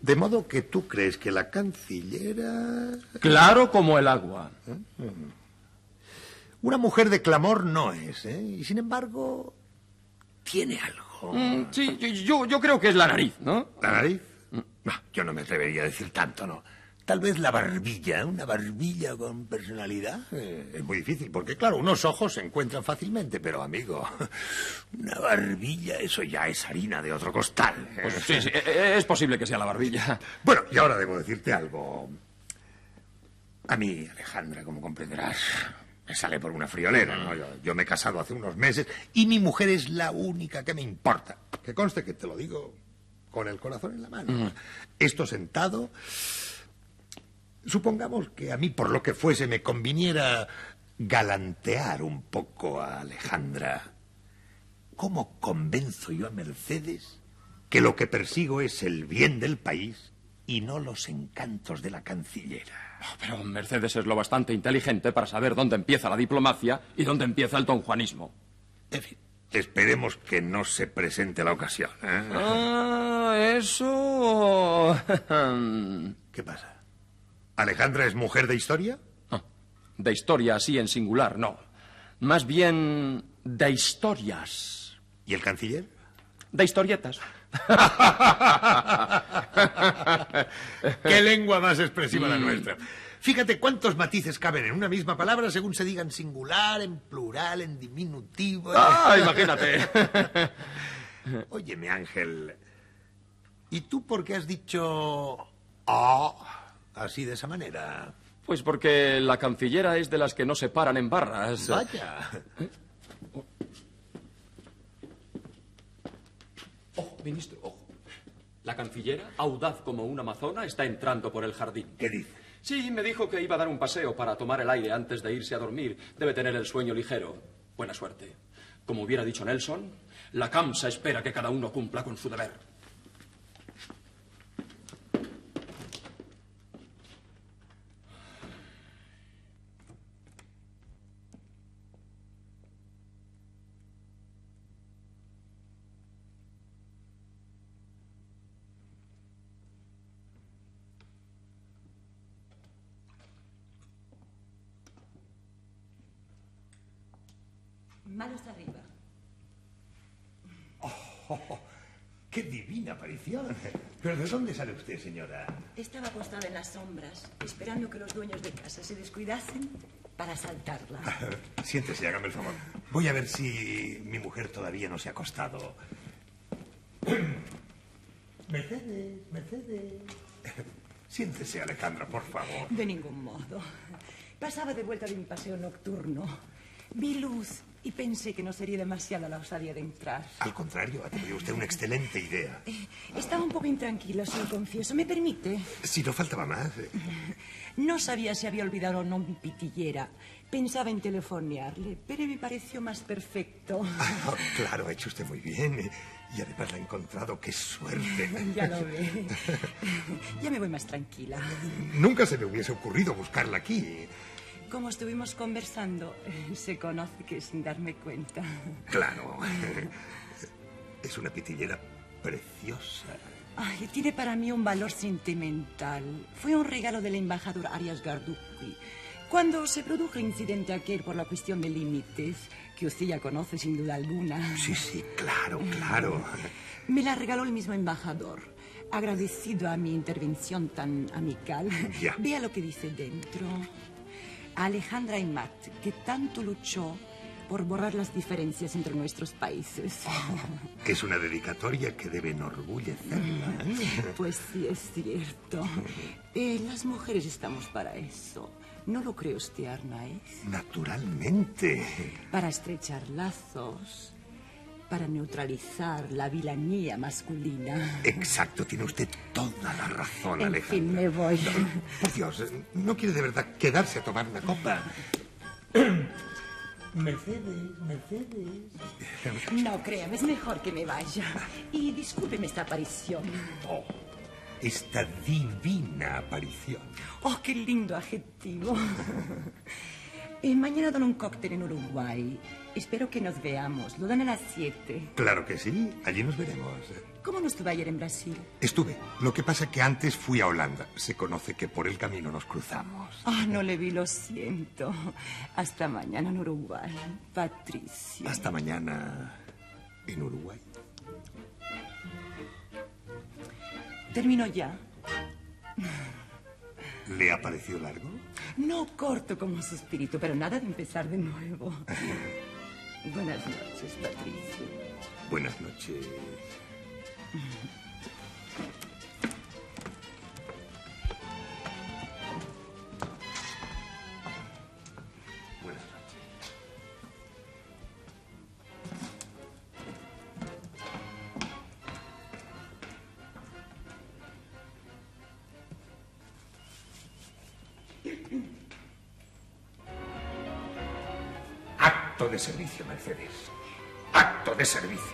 De modo que tú crees que la cancillera... Claro como el agua. Una mujer de clamor no es, ¿eh? Y sin embargo, tiene algo. Mm, sí, yo- yo, yo creo que es la nariz, ¿no? ¿La nariz? No, yo no me atrevería a decir tanto, ¿no? Tal vez la barbilla, una barbilla con personalidad. Eh, es muy difícil, porque claro, unos ojos se encuentran fácilmente, pero amigo, una barbilla, eso ya es harina de otro costal. ¿eh? Pues sí, sí, e- e- es posible que sea la barbilla. Bueno, y ahora debo decirte algo. A mí, Alejandra, como comprenderás, me sale por una friolera, ¿no? Yo, yo me he casado hace unos meses y mi mujer es la única que me importa. Que conste que te lo digo con el corazón en la mano. Esto sentado. Supongamos que a mí, por lo que fuese, me conviniera galantear un poco a Alejandra. ¿Cómo convenzo yo a Mercedes que lo que persigo es el bien del país y no los encantos de la cancillera. Oh, pero Mercedes es lo bastante inteligente para saber dónde empieza la diplomacia y dónde empieza el donjuanismo. En fin, esperemos que no se presente la ocasión. ¿eh? Ah, eso... ¿Qué pasa? ¿Alejandra es mujer de historia? No, de historia así en singular, no. Más bien de historias. ¿Y el canciller? De historietas. ¡Qué lengua más expresiva la nuestra! Fíjate cuántos matices caben en una misma palabra según se diga en singular, en plural, en diminutivo. ¡Ah, imagínate! Óyeme, Ángel. ¿Y tú por qué has dicho... Ah, así de esa manera? Pues porque la cancillera es de las que no se paran en barras. Vaya. Ojo, ministro, ojo. La cancillera, audaz como una amazona, está entrando por el jardín. ¿Qué dice? Sí, me dijo que iba a dar un paseo para tomar el aire antes de irse a dormir. Debe tener el sueño ligero. Buena suerte. Como hubiera dicho Nelson, la CAMSA espera que cada uno cumpla con su deber. Manos arriba. Oh, ¡Qué divina aparición! ¿Pero de dónde sale usted, señora? Estaba acostada en las sombras, esperando que los dueños de casa se descuidasen para saltarla. Siéntese, hágame el favor. Voy a ver si mi mujer todavía no se ha acostado. Mercedes, Mercedes. Siéntese, Alejandra, por favor. De ningún modo. Pasaba de vuelta de mi paseo nocturno. Vi luz y pensé que no sería demasiada la osadía de entrar. Al contrario, ha tenido usted una excelente idea. Eh, estaba un poco intranquila, se lo confieso. ¿Me permite? Si no faltaba más. eh. No sabía si había olvidado o no mi pitillera. Pensaba en telefonearle, pero me pareció más perfecto. Ah, claro, ha hecho usted muy bien. eh, Y además la ha encontrado. ¡Qué suerte! Ya lo ve. Ya me voy más tranquila. Nunca se me hubiese ocurrido buscarla aquí. Como estuvimos conversando, se conoce que sin darme cuenta. Claro. Es una pitillera preciosa. Ay, tiene para mí un valor sentimental. Fue un regalo del embajador Arias Garduqui. Cuando se produjo el incidente aquel por la cuestión de límites, que usted ya conoce sin duda alguna, Sí, sí, claro, claro. me la regaló el mismo embajador. Agradecido a mi intervención tan amical, Ya. vea lo que dice dentro. A Alejandra Imat, que tanto luchó por borrar las diferencias entre nuestros países. Es una dedicatoria que debe enorgullecerla. Pues sí, es cierto. Eh, las mujeres estamos para eso. ¿No lo cree usted, Arnaiz? Naturalmente. Para estrechar lazos, para neutralizar la vilanía masculina. Exacto, tiene usted toda la razón, En Alejandra. fin, me voy. Por Dios, ¿no quiere de verdad quedarse a tomar una copa? Mercedes, Mercedes. No, créame, es mejor que me vaya. Y discúlpeme esta aparición. Oh, esta divina aparición. Oh, qué lindo adjetivo. Eh, mañana dan un cóctel en Uruguay. Espero que nos veamos. Lo dan a las 7. Claro que sí, allí nos veremos. ¿Cómo no estuve ayer en Brasil? Estuve. Lo que pasa que antes fui a Holanda. Se conoce que por el camino nos cruzamos. Ah, no le vi, lo siento. Hasta mañana en Uruguay. Patricio. Hasta mañana en Uruguay. Termino ya. ¿Le ha parecido largo? No corto como un suspirito, pero nada de empezar de nuevo. Buenas noches, Patricio. Buenas noches. Acto de servicio.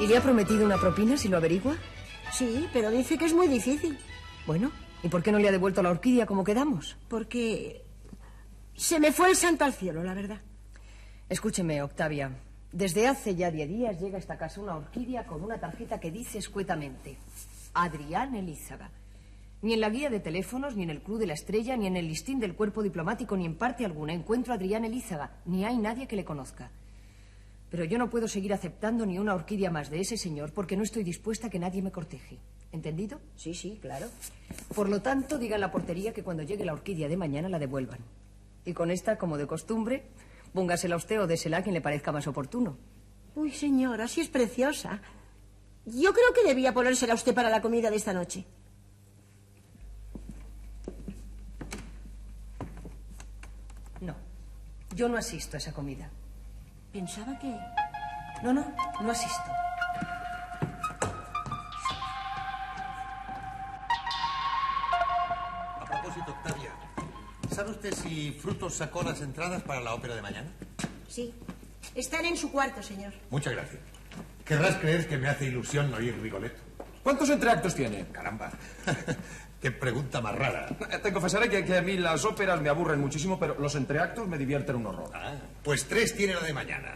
¿Y le ha prometido una propina si lo averigua? Sí, pero dice que es muy difícil. Bueno, ¿y por qué no le ha devuelto la orquídea como quedamos? Porque se me fue el santo al cielo, la verdad. Escúcheme, Octavia. Desde hace ya diez días llega a esta casa una orquídea con una tarjeta que dice escuetamente Adrián Elízaga. Ni en la guía de teléfonos, ni en el Club de la Estrella, ni en el listín del cuerpo diplomático, ni en parte alguna encuentro a Adrián Elízaga, ni hay nadie que le conozca. Pero yo no puedo seguir aceptando ni una orquídea más de ese señor porque no estoy dispuesta a que nadie me corteje. ¿Entendido? Sí, sí, claro. Por lo tanto, diga en la portería que cuando llegue la orquídea de mañana la devuelvan. Y con esta, como de costumbre, póngasela usted o désela a quien le parezca más oportuno. Uy, señora, sí es preciosa. Yo creo que debía ponérsela a usted para la comida de esta noche. No, yo no asisto a esa comida. Pensaba que... No, no, no asisto. ¿Sabe usted si Frutos sacó las entradas para la ópera de mañana? Sí. Están en su cuarto, señor. Muchas gracias. Querrás creer que me hace ilusión oír Rigoletto. ¿Cuántos entreactos tiene? Caramba. Qué pregunta más rara. Eh, Te confesaré que, que a mí las óperas me aburren muchísimo, pero los entreactos me divierten un horror. Ah, pues tres tiene la de mañana.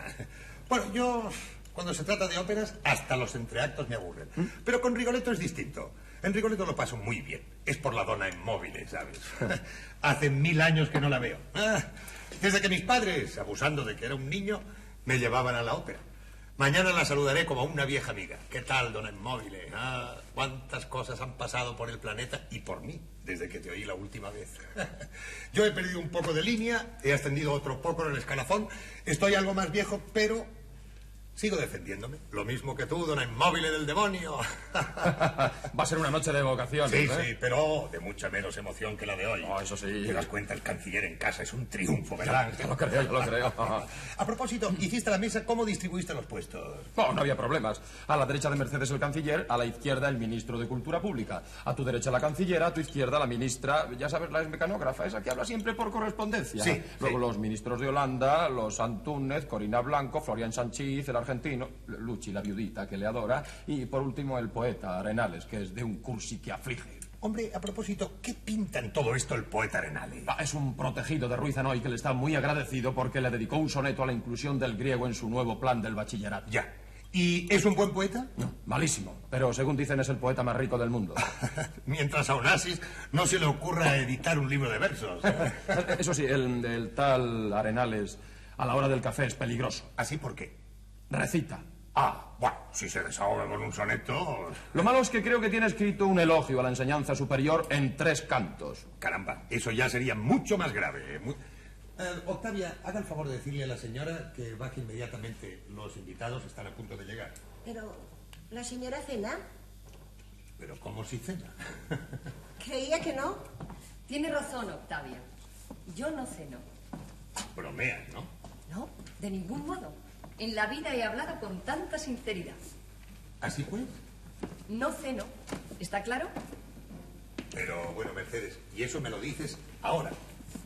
Bueno, yo, cuando se trata de óperas, hasta los entreactos me aburren. Pero con Rigoletto es distinto. En Rigoletto lo paso muy bien. Es por la dona inmóvil, ¿sabes? Hace mil años que no la veo. Ah, desde que mis padres, abusando de que era un niño, me llevaban a la ópera. Mañana la saludaré como a una vieja amiga. ¿Qué tal, dona inmóvil? Ah, cuántas cosas han pasado por el planeta y por mí desde que te oí la última vez. Yo he perdido un poco de línea, he ascendido otro poco en el escalafón, estoy algo más viejo, pero sigo defendiéndome. Lo mismo que tú, dona inmóvil del demonio. Va a ser una noche de vocación. Sí, ¿eh? sí, pero de mucha menos emoción que la de hoy. Oh, eso sí. Te das cuenta, el canciller en casa es un triunfo, ¿verdad? Ya lo creo, ya lo creo. A propósito, hiciste la mesa, ¿cómo distribuiste los puestos? No, no había problemas. A la derecha de Mercedes el canciller, a la izquierda el ministro de Cultura Pública. A tu derecha la cancillera, a tu izquierda la ministra, ya sabes, la mecanógrafa, esa que habla siempre por correspondencia. Sí, Luego sí. los ministros de Holanda, los Antúnez, Corina Blanco, Florian Sanchís, el argentino, Luchi, la viudita que le adora, y por último el poeta Arenales, que es de un cursi que aflige. Hombre, a propósito, ¿qué pinta en todo esto el poeta Arenales? Ah, Es un protegido de Ruiz Anoy que le está muy agradecido porque le dedicó un soneto a la inclusión del griego en su nuevo plan del bachillerato. Ya. ¿Y es un buen poeta? No, malísimo. Pero según dicen es el poeta más rico del mundo. Mientras a Onassis no se le ocurra editar un libro de versos. Eso sí, el, el tal Arenales a la hora del café es peligroso. ¿Así por qué? Recita. Ah, bueno, si se desahoga con un soneto... Lo malo es que creo que tiene escrito un elogio a la enseñanza superior en tres cantos. Caramba, eso ya sería mucho más grave. mu- Eh, Octavia, haga el favor de decirle a la señora que baje inmediatamente. Los invitados están a punto de llegar. Pero, ¿la señora cena? Pero ¿cómo si cena? Creía que no. Tiene razón, Octavia. Yo no ceno. Bromeas, ¿no? No, de ningún modo. En la vida he hablado con tanta sinceridad. ¿Así pues? No ceno. ¿Está claro? Pero bueno, Mercedes, y eso me lo dices ahora.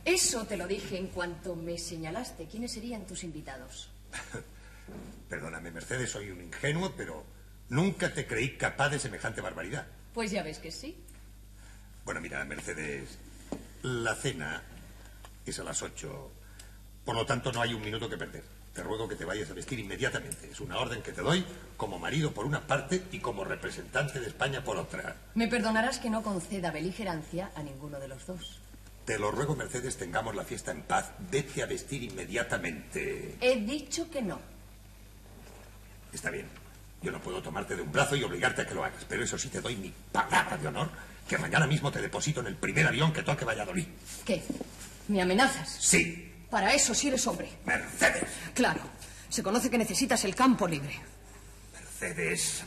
Eso te lo dije en cuanto me señalaste quiénes serían tus invitados. Perdóname, Mercedes, soy un ingenuo, pero nunca te creí capaz de semejante barbaridad. Pues ya ves que sí. Bueno, mira, Mercedes, la cena es a las ocho. Por lo tanto, no hay un minuto que perder. Te ruego que te vayas a vestir inmediatamente. Es una orden que te doy como marido por una parte y como representante de España por otra. Me perdonarás que no conceda beligerancia a ninguno de los dos. Te lo ruego, Mercedes, tengamos la fiesta en paz. Vete a vestir inmediatamente. He dicho que no. Está bien. Yo no puedo tomarte de un brazo y obligarte a que lo hagas, pero eso sí te doy mi palabra de honor, que mañana mismo te deposito en el primer avión que toque Valladolid. ¿Qué? ¿Me amenazas? Sí, Para eso sí eres hombre. Mercedes. Claro. Se conoce que necesitas el campo libre. Mercedes.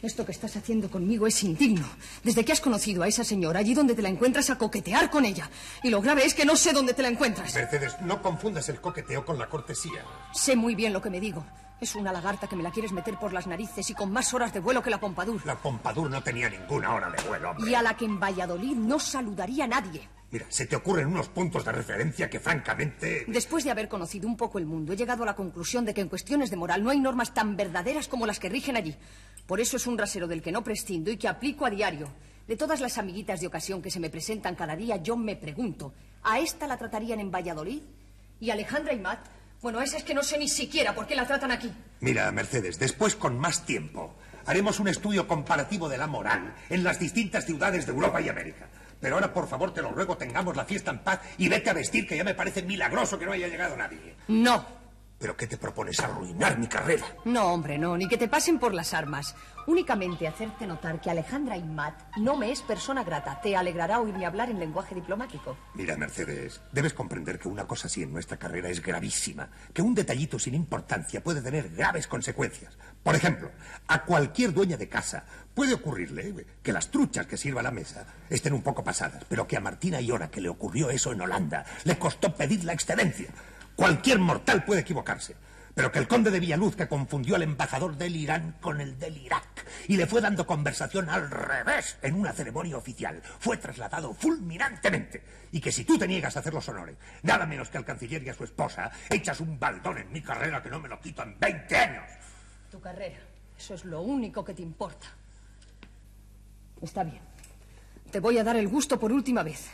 Esto que estás haciendo conmigo es indigno. Desde que has conocido a esa señora, allí donde te la encuentras a coquetear con ella. Y lo grave es que no sé dónde te la encuentras. Mercedes, no confundas el coqueteo con la cortesía. Sé muy bien lo que me digo. Es una lagarta que me la quieres meter por las narices y con más horas de vuelo que la Pompadour. La Pompadour no tenía ninguna hora de vuelo, hombre. Y a la que en Valladolid no saludaría nadie. Mira, se te ocurren unos puntos de referencia que francamente... Después de haber conocido un poco el mundo, he llegado a la conclusión de que en cuestiones de moral no hay normas tan verdaderas como las que rigen allí. Por eso es un rasero del que no prescindo y que aplico a diario. De todas las amiguitas de ocasión que se me presentan cada día, yo me pregunto, ¿a esta la tratarían en Valladolid? ¿Y Alejandra y Matt? Bueno, esa es que no sé ni siquiera por qué la tratan aquí. Mira, Mercedes, después con más tiempo haremos un estudio comparativo de la moral en las distintas ciudades de Europa y América. Pero ahora, por favor, te lo ruego, tengamos la fiesta en paz y vete a vestir, que ya me parece milagroso que no haya llegado nadie. No. ¿Pero qué te propones? ¿Arruinar mi carrera? No, hombre, no, ni que te pasen por las armas. Únicamente hacerte notar que Alejandra y Matt no me es persona grata. Te alegrará oírme hablar en lenguaje diplomático. Mira, Mercedes, debes comprender que una cosa así en nuestra carrera es gravísima. Que un detallito sin importancia puede tener graves consecuencias. Por ejemplo, a cualquier dueña de casa puede ocurrirle que las truchas que sirva a la mesa estén un poco pasadas, pero que a Martina Hora, que le ocurrió eso en Holanda, le costó pedir la excedencia. Cualquier mortal puede equivocarse. Pero que el conde de Villaluz, que confundió al embajador del Irán con el del Irak y le fue dando conversación al revés en una ceremonia oficial, fue trasladado fulminantemente. Y que si tú te niegas a hacer los honores, nada menos que al canciller y a su esposa, echas un baldón en mi carrera que no me lo quito en 20 años. Tu carrera, eso es lo único que te importa. Está bien. Te voy a dar el gusto por última vez.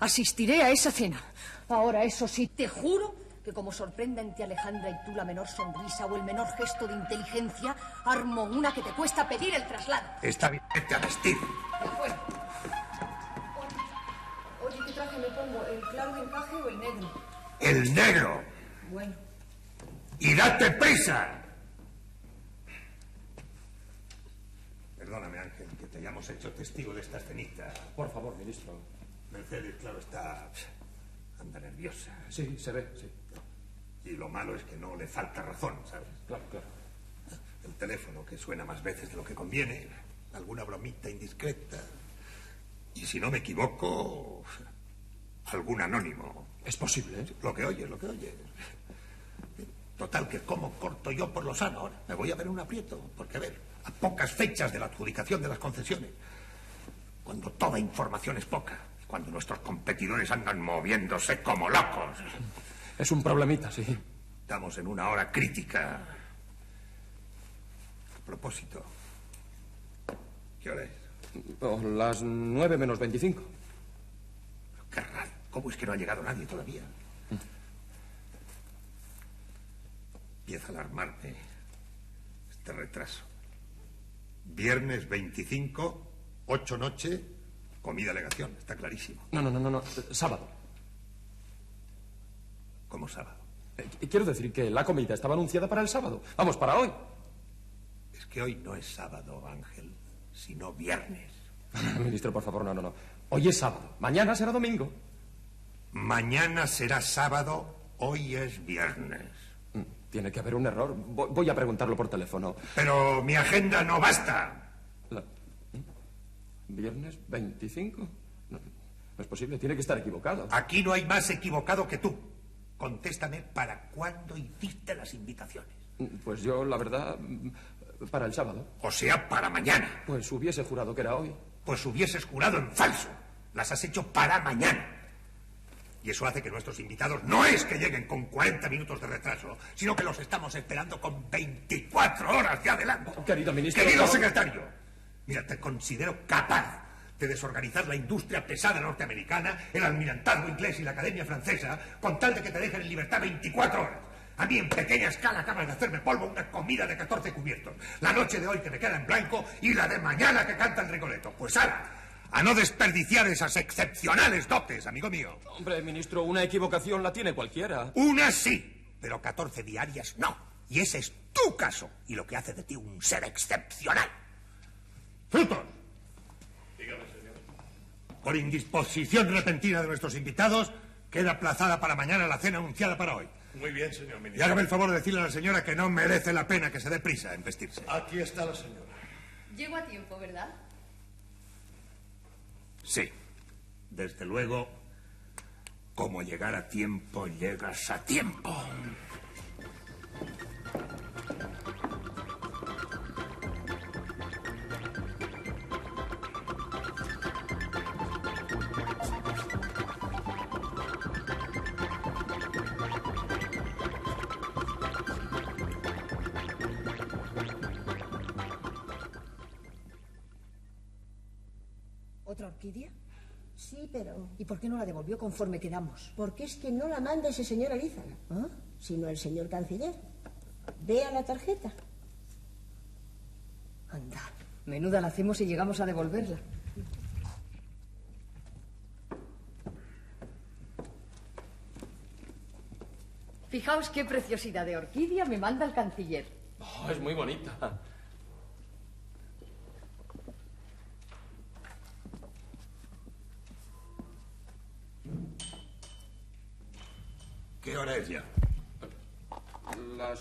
Asistiré a esa cena. Ahora, eso sí, te juro que como sorprenda en ti Alejandra y tú la menor sonrisa o el menor gesto de inteligencia, armo una que te cuesta pedir el traslado. Está bien, vete a vestir. Bueno. Oye, ¿qué traje me pongo? ¿El claro de encaje o el negro? El negro. Bueno. Y date prisa. Perdóname, Ángel, hayamos hecho testigo de esta escenita. Por favor, ministro. Mercedes, claro, está... anda nerviosa. Sí, se ve, sí. Y lo malo es que no le falta razón, ¿sabes? Claro, claro. El teléfono que suena más veces de lo que conviene, alguna bromita indiscreta. Y si no me equivoco, algún anónimo. Es posible, ¿eh? Lo que oyes, lo que oyes. Total, que como corto yo por lo sano ahora. Me voy a ver un aprieto, porque a ver, a pocas fechas de la adjudicación de las concesiones, cuando toda información es poca, cuando nuestros competidores andan moviéndose como locos. Es un problemita, sí. Estamos en una hora crítica. A propósito, ¿qué hora es? Oh, las nueve menos veinticinco. Qué raro. ¿Cómo es que no ha llegado nadie todavía? Empieza a alarmarme este retraso. Viernes 25, ocho noche, comida alegación. Está clarísimo. No, no, no, no, no. Sábado. ¿Cómo sábado? Eh, quiero decir que la comida estaba anunciada para el sábado. Vamos, para hoy. Es que hoy no es sábado, Ángel, sino viernes. Ministro, por favor, no, no, no. Hoy es sábado. Mañana será domingo. Mañana será sábado, hoy es viernes. Tiene que haber un error. Vo- Voy a preguntarlo por teléfono. Pero mi agenda no basta. La- ¿Mm? ¿Viernes 25? No, no es posible, tiene que estar equivocado. Aquí no hay más equivocado que tú. Contéstame para cuándo hiciste las invitaciones. Pues yo, la verdad, para el sábado. O sea, para mañana. Pues hubiese jurado que era hoy. Pues hubieses jurado en falso. Las has hecho para mañana. Y eso hace que nuestros invitados no es que lleguen con 40 minutos de retraso, sino que los estamos esperando con 24 horas de adelanto. Querido ministro, Querido secretario, mira, te considero capaz de desorganizar la industria pesada norteamericana, el almirantazgo inglés y la academia francesa, con tal de que te dejen en libertad 24 horas. A mí en pequeña escala acabas de hacerme polvo una comida de 14 cubiertos. La noche de hoy que me queda en blanco y la de mañana que canta el Rigoletto. Pues ala, a no desperdiciar esas excepcionales dotes, amigo mío. Hombre, ministro, una equivocación la tiene cualquiera. Una sí, pero 14 diarias no. Y ese es tu caso y lo que hace de ti un ser excepcional. ¡Frutos! Por indisposición repentina de nuestros invitados, queda aplazada para mañana la cena anunciada para hoy. Muy bien, señor Y ministro. hágame el favor de decirle a la señora que no merece la pena que se dé prisa en vestirse. Aquí está la señora. Llego a tiempo, ¿verdad? Sí, desde luego, como llegar a tiempo, llegas a tiempo. ¿Otra orquídea? Sí, pero... ¿Y por qué no la devolvió conforme quedamos? Porque es que no la manda ese señor Alízar, ¿Ah? sino el señor canciller. Vea la tarjeta. Anda, menuda la hacemos y llegamos a devolverla. Fijaos qué preciosidad de orquídea me manda el canciller. Oh, es muy bonita.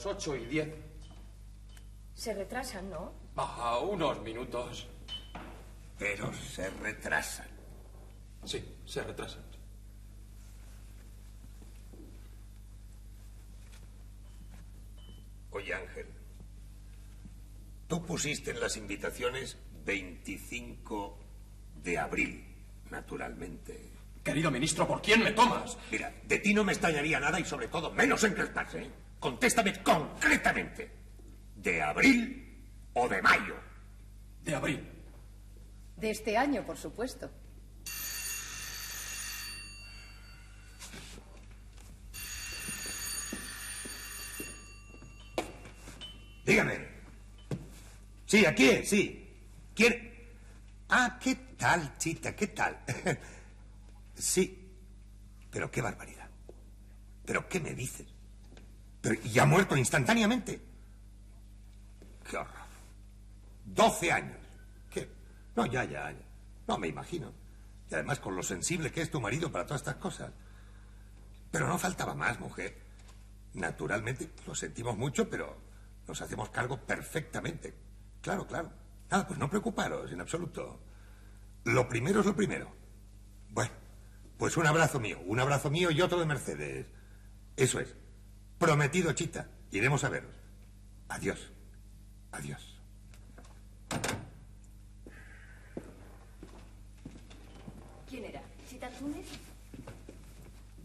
Las ocho y diez. Se retrasan, ¿no? Ah, unos minutos. Pero se retrasan. Sí, se retrasan. Oye, Ángel, tú pusiste en las invitaciones 25 de abril, naturalmente. Querido ministro, ¿por quién me tomas? Mira, de ti no me extrañaría nada y sobre todo menos encresparse. ¿eh? Contéstame concretamente. ¿De abril o de mayo? De abril. De este año, por supuesto. Dígame. Sí, aquí es, sí. ¿Quién? Ah, ¿qué tal, chita? ¿Qué tal? sí. Pero qué barbaridad. ¿Pero qué me dices? Ya ha muerto instantáneamente. Qué horror. Doce años. ¿Qué? No, ya, ya. No me imagino. Y además con lo sensible que es tu marido para todas estas cosas. Pero no faltaba más, mujer. Naturalmente, lo sentimos mucho, pero nos hacemos cargo perfectamente. Claro, claro. Nada, pues no preocuparos en absoluto. Lo primero es lo primero. Bueno, pues un abrazo mío, un abrazo mío y otro de Mercedes. Eso es. Prometido, chita. Iremos a veros. Adiós. Adiós. ¿Quién era? ¿Chita Túnez?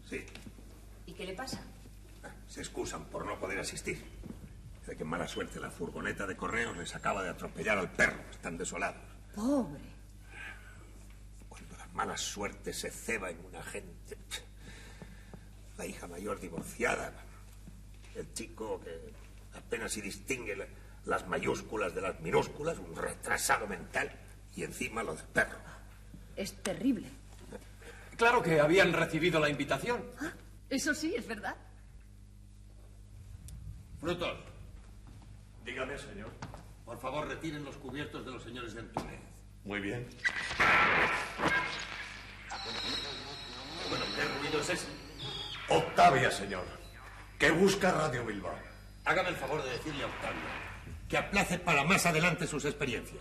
Sí. ¿Y qué le pasa? Se excusan por no poder asistir. De que mala suerte la furgoneta de correos les acaba de atropellar al perro. Están desolados. Pobre. Cuando la mala suerte se ceba en una gente. La hija mayor divorciada. El chico que apenas si distingue la- las mayúsculas de las minúsculas. Un retrasado mental. Y encima lo del perro. Es terrible. Claro que habían recibido la invitación. Eso sí, es verdad. Frutos. Dígame, señor. Por favor, retiren los cubiertos de los señores de Antúnez. Muy bien. Bueno, ¿qué ruido es ese? Octavia, señor. ¿Qué busca Radio Bilbao? Hágame el favor de decirle a Octavio que aplace para más adelante sus experiencias.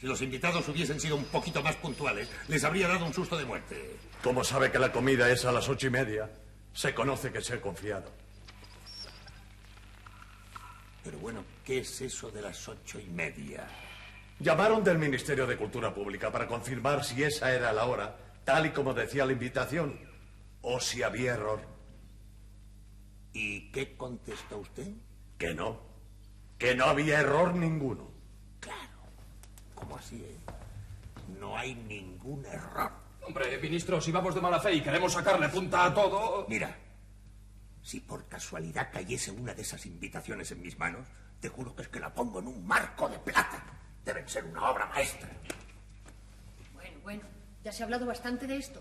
Si los invitados hubiesen sido un poquito más puntuales, les habría dado un susto de muerte. Como sabe que la comida es a las ocho y media, se conoce que se ha confiado. Pero bueno, ¿qué es eso de las ocho y media? Llamaron del Ministerio de Cultura Pública para confirmar si esa era la hora, tal y como decía la invitación, o si había error. ¿Y qué contestó usted? Que no. Que no había error ninguno. ¿Cómo así, eh? No hay ningún error. Hombre, ministro, si vamos de mala fe y queremos sacarle punta a todo... Mira, si por casualidad cayese una de esas invitaciones en mis manos, te juro que es que la pongo en un marco de plata. Deben ser una obra maestra. Bueno, bueno, ya se ha hablado bastante de esto.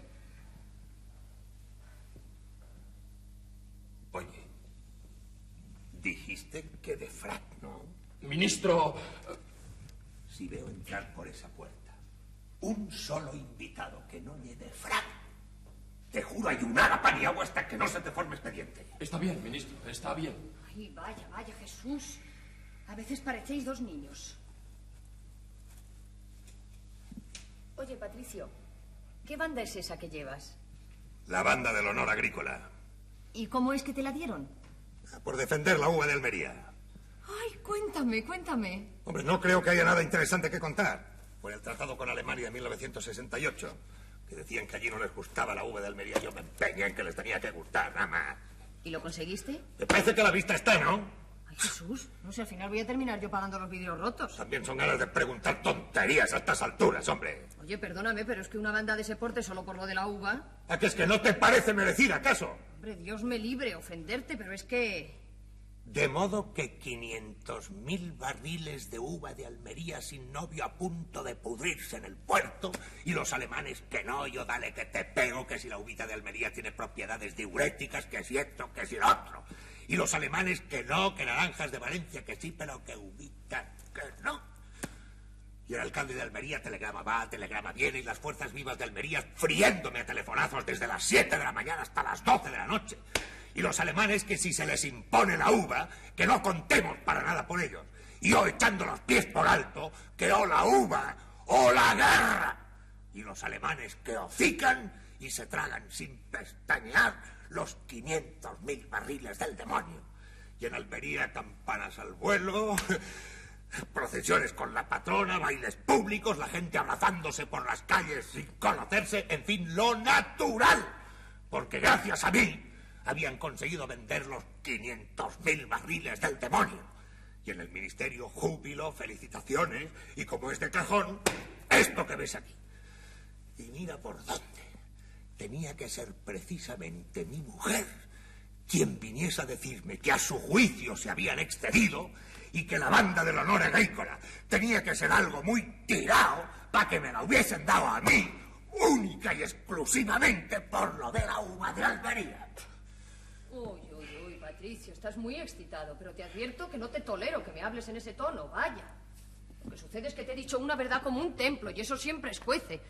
Oye, dijiste que de frac, ¿no? Ministro, Si veo entrar por esa puerta un solo invitado que no lleve frac, te juro ayunar a pan y agua hasta que no se te forme expediente. está bien, ministro, está bien. Ay, vaya, vaya, Jesús. A veces parecéis dos niños. Oye, Patricio, ¿qué banda es esa que llevas? La banda del honor agrícola. ¿Y cómo es que te la dieron? Por defender la uva de Almería. Ay, cuéntame, cuéntame. Hombre, no creo que haya nada interesante que contar. Por el tratado con Alemania de 1968, que decían que allí no les gustaba la uva de Almería, yo me empeñé en que les tenía que gustar, nada más. ¿Y lo conseguiste? Me parece que la vista está, ¿no? Ay, Jesús, no sé, al final voy a terminar yo pagando los vidrios rotos. También son ganas de preguntar tonterías a estas alturas, hombre. Oye, perdóname, pero es que una banda de ese porte solo por lo de la uva... ¿A qué es que no te parece merecida, acaso? Hombre, Dios me libre ofenderte, pero es que... De modo que 500.000 barriles de uva de Almería sin novio a punto de pudrirse en el puerto y los alemanes que no, yo dale que te pego, que si la uvita de Almería tiene propiedades diuréticas, que si esto, que si lo otro. Y los alemanes que no, que naranjas de Valencia, que sí, pero que uvita, que no. Y el alcalde de Almería telegrama va, telegrama viene y las fuerzas vivas de Almería friéndome a telefonazos desde las 7 de la mañana hasta las 12 de la noche. Y los alemanes que si se les impone la uva, que no contemos para nada por ellos. Y yo echando los pies por alto, que o la uva o la guerra. Y los alemanes que hocican y se tragan sin pestañear los 500.000 barriles del demonio. Y en Almería campanas al vuelo, procesiones con la patrona, bailes públicos, la gente abrazándose por las calles sin conocerse, en fin, lo natural. Porque gracias a mí habían conseguido vender los 500.000 barriles del demonio. Y en el ministerio, júbilo, felicitaciones, y como es de cajón, esto que ves aquí. Y mira por dónde. Tenía que ser precisamente mi mujer quien viniese a decirme que a su juicio se habían excedido y que la banda del honor agrícola tenía que ser algo muy tirado para que me la hubiesen dado a mí, única y exclusivamente por lo de la uva de Almería. Uy, uy, uy, Patricio, estás muy excitado, pero te advierto que no te tolero que me hables en ese tono, vaya. Lo que sucede es que te he dicho una verdad como un templo y eso siempre escuece.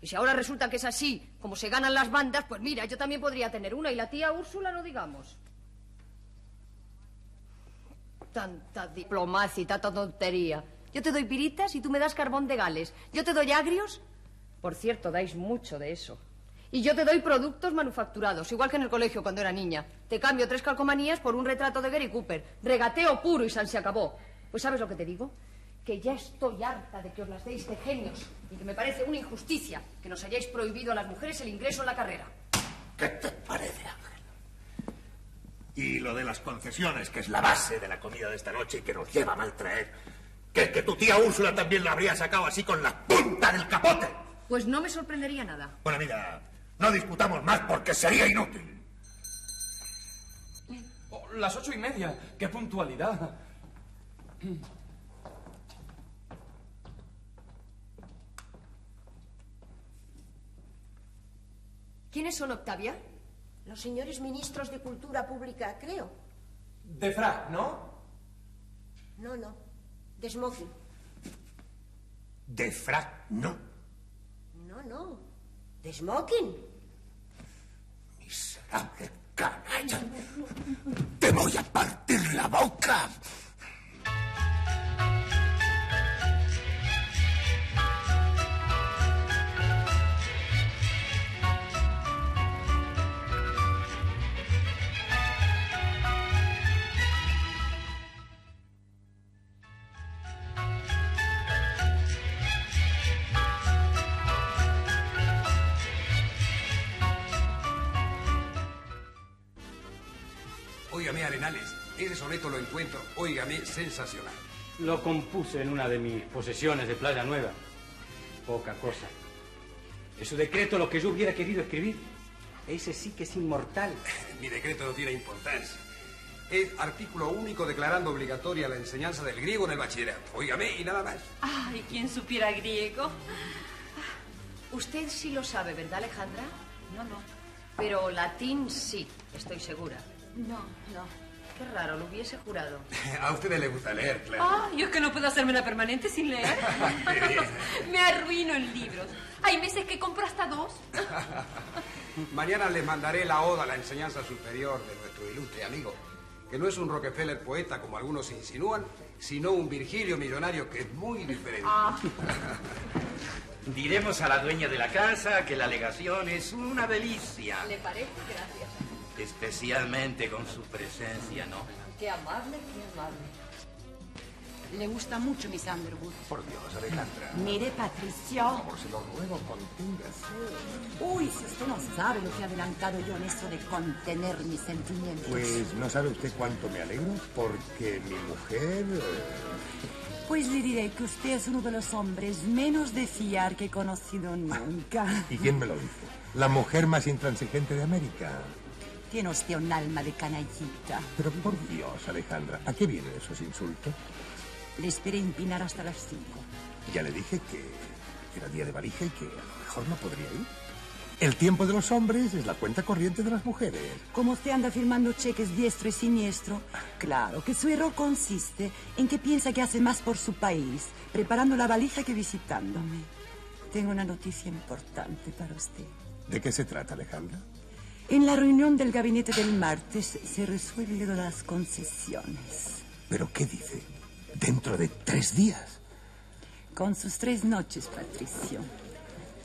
Y si ahora resulta que es así, como se ganan las bandas, pues mira, yo también podría tener una y la tía Úrsula no digamos. Tanta diplomacia y tanta tontería. Yo te doy piritas y tú me das carbón de Gales. Yo te doy agrios. Por cierto, dais mucho de eso. Y yo te doy productos manufacturados, igual que en el colegio cuando era niña. Te cambio tres calcomanías por un retrato de Gary Cooper. Regateo puro y San se acabó. Pues ¿sabes lo que te digo? Que ya estoy harta de que os las deis de genios y que me parece una injusticia que nos hayáis prohibido a las mujeres el ingreso en la carrera. ¿Qué te parece? Y lo de las concesiones, que es la base de la comida de esta noche y que nos lleva a mal traer. Que, que tu tía Úrsula también la habría sacado así con la punta del capote. Pues no me sorprendería nada. Bueno, mira, no discutamos más porque sería inútil. Oh, las ocho y media. ¡Qué puntualidad! ¿Quiénes son, Octavia? Los señores ministros de Cultura Pública, creo. De frac, ¿no? No, no. De smoking. De frac, no. No, no. De smoking. Miserable canalla. Te voy a partir la boca. Óigame, Arenales, ese soneto lo encuentro, óigame, sensacional. Lo compuse en una de mis posesiones de Playa Nueva. Poca cosa. Es su decreto lo que yo hubiera querido escribir. Ese sí que es inmortal. Mi decreto no tiene importancia. Es artículo único declarando obligatoria la enseñanza del griego en el bachillerato. Óigame, y nada más. Ay, ¿quién supiera griego? Usted sí lo sabe, ¿verdad, Alejandra? No, no. Pero latín sí, estoy segura. No, no. Qué raro, lo hubiese jurado. A ustedes les gusta leer, claro. Ah, yo es que no puedo hacerme una permanente sin leer. Me arruino en libros. Hay meses que compro hasta dos. Mañana les mandaré la oda a la enseñanza superior de nuestro ilustre amigo, que no es un Rockefeller poeta como algunos insinúan, sino un Virgilio millonario que es muy diferente. Ah. Diremos a la dueña de la casa que la alegación es una delicia. ¿Le parece? Gracias. Especialmente con su presencia, ¿no? Qué amable, qué amable. Le gusta mucho Miss Underwood. Por Dios, Alejandra. Mire, Patricio. Por favor, se lo ruego, conténgase. Uy, si usted no sabe lo que he adelantado yo en esto de contener mis sentimientos. Pues no sabe usted cuánto me alegro porque mi mujer... eh, Pues le diré que usted es uno de los hombres menos de fiar que he conocido nunca. ¿Y quién me lo dice? La mujer más intransigente de América. Tiene usted un alma de canallita. Pero por Dios, Alejandra, ¿a qué vienen esos insultos? Le esperé empinar hasta las cinco. Ya le dije que era día de valija y que a lo mejor no podría ir. El tiempo de los hombres es la cuenta corriente de las mujeres. Como usted anda firmando cheques diestro y siniestro, claro que su error consiste en que piensa que hace más por su país, preparando la valija que visitándome. Tengo una noticia importante para usted. ¿De qué se trata, Alejandra? En la reunión del gabinete del martes se resuelven las concesiones. ¿Pero qué dice? Dentro de tres días. Con sus tres noches, Patricio.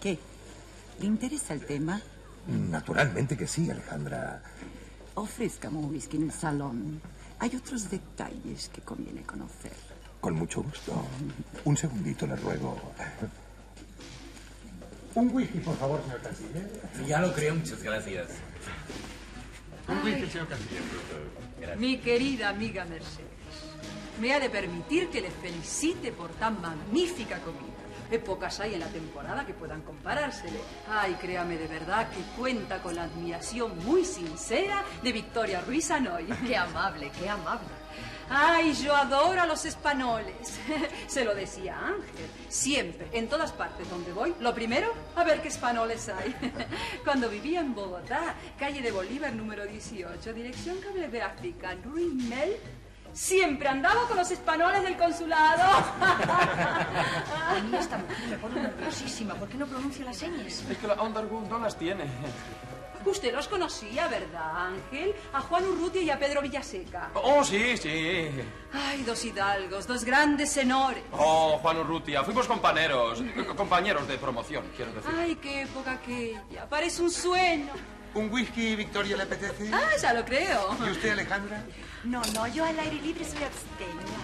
¿Qué? ¿Le interesa el tema? Naturalmente que sí, Alejandra. Ofrézcame un whisky en el salón. Hay otros detalles que conviene conocer. Con mucho gusto. Un segundito, le ruego. Un whisky, por favor, señor canciller. Ya lo creo, muchas gracias. Un whisky, señor canciller. Mi querida amiga Mercedes, me ha de permitir que le felicite por tan magnífica comida. Eh, Pocas hay en la temporada que puedan comparársele. Ay, créame de verdad que cuenta con la admiración muy sincera de Victoria Ruiz Anoy. Qué amable, qué amable. Ay, yo adoro a los españoles. Se lo decía Ángel. Siempre, en todas partes donde voy, lo primero, a ver qué españoles hay. Cuando vivía en Bogotá, calle de Bolívar número 18, dirección Cable de África, Ruimel, siempre andaba con los españoles del consulado. A mí esta mujer me pone nerviosísima. ¿Por qué no pronuncia las señas? Es que la Underwood no las tiene. Usted los conocía, ¿verdad, Ángel? A Juan Urrutia y a Pedro Villaseca. Oh, sí, sí. Ay, dos hidalgos, dos grandes senores. Oh, Juan Urrutia. Fuimos compañeros. Compañeros de promoción, quiero decir. Ay, qué época aquella. Parece un sueño. ¿Un whisky, Victoria, le apetece? Ah, ya lo creo. ¿Y usted, Alejandra? No, no, yo al aire libre soy abstemia,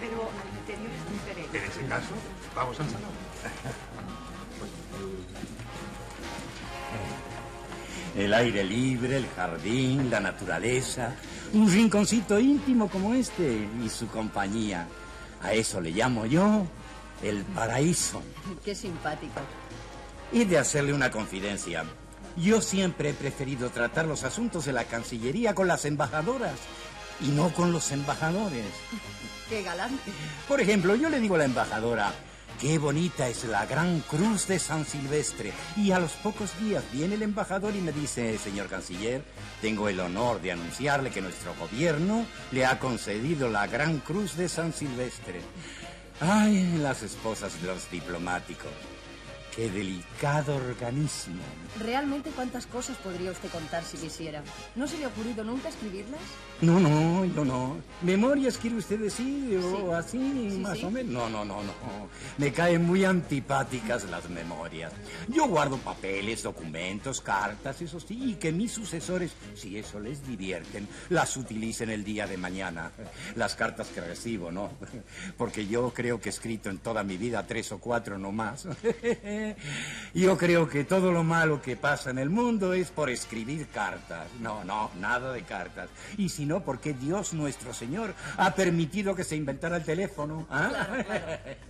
pero al interior es diferente. En ese caso, vamos al salón. El aire libre, el jardín, la naturaleza, un rinconcito íntimo como este y su compañía. A eso le llamo yo el paraíso. Qué simpático. Y de hacerle una confidencia. Yo siempre he preferido tratar los asuntos de la Cancillería con las embajadoras y no con los embajadores. Qué galante. Por ejemplo, yo le digo a la embajadora, qué bonita es la gran cruz de San Silvestre. Y a los pocos días viene el embajador y me dice, señor canciller, tengo el honor de anunciarle que nuestro gobierno le ha concedido la gran cruz de San Silvestre. Ay, las esposas de los diplomáticos. Qué delicado organismo. ¿Realmente cuántas cosas podría usted contar si quisiera? ¿No se le ha ocurrido nunca escribirlas? No, no, yo no. ¿Memorias quiere usted decir? ¿O Sí. así, Sí, más sí. o menos? No, no, no, no. Me caen muy antipáticas las memorias. Yo guardo papeles, documentos, cartas, eso sí, y que mis sucesores, si eso les divierten, las utilicen el día de mañana. Las cartas que recibo, ¿no? Porque yo creo que he escrito en toda mi vida tres o cuatro no más. Yo creo que todo lo malo que pasa en el mundo es por escribir cartas. No, no, nada de cartas. Y si no, ¿por qué Dios nuestro Señor ha permitido que se inventara el teléfono? ¿Ah?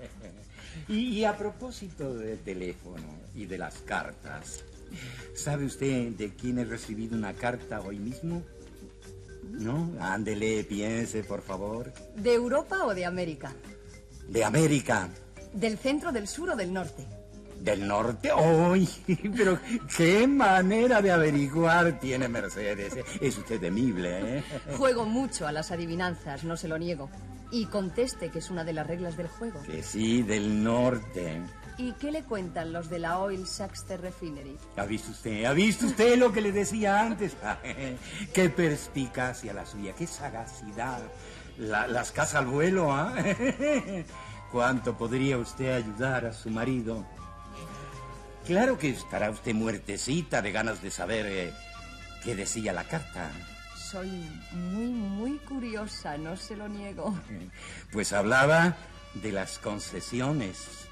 y, y a propósito de teléfono y de las cartas, ¿sabe usted de quién he recibido una carta hoy mismo? ¿No? Ándele, piense, por favor. ¿De Europa o de América? De América. ¿Del centro, del sur o del norte? ¿Del norte? ¡Ay! Pero qué manera de averiguar tiene Mercedes. ¿eh? Es usted temible, ¿eh? Juego mucho a las adivinanzas, no se lo niego. Y conteste que es una de las reglas del juego. Que sí, del norte. ¿Y qué le cuentan los de la Oil Saxter Refinery? ¿Ha visto usted? ¿Ha visto usted lo que le decía antes? qué perspicacia la suya, qué sagacidad. La- las casa al vuelo, ¿ah? ¿Cuánto podría usted ayudar a su marido? Claro que estará usted muertecita de ganas de saber eh, qué decía la carta. soy muy, muy curiosa, no se lo niego. Pues hablaba de las concesiones.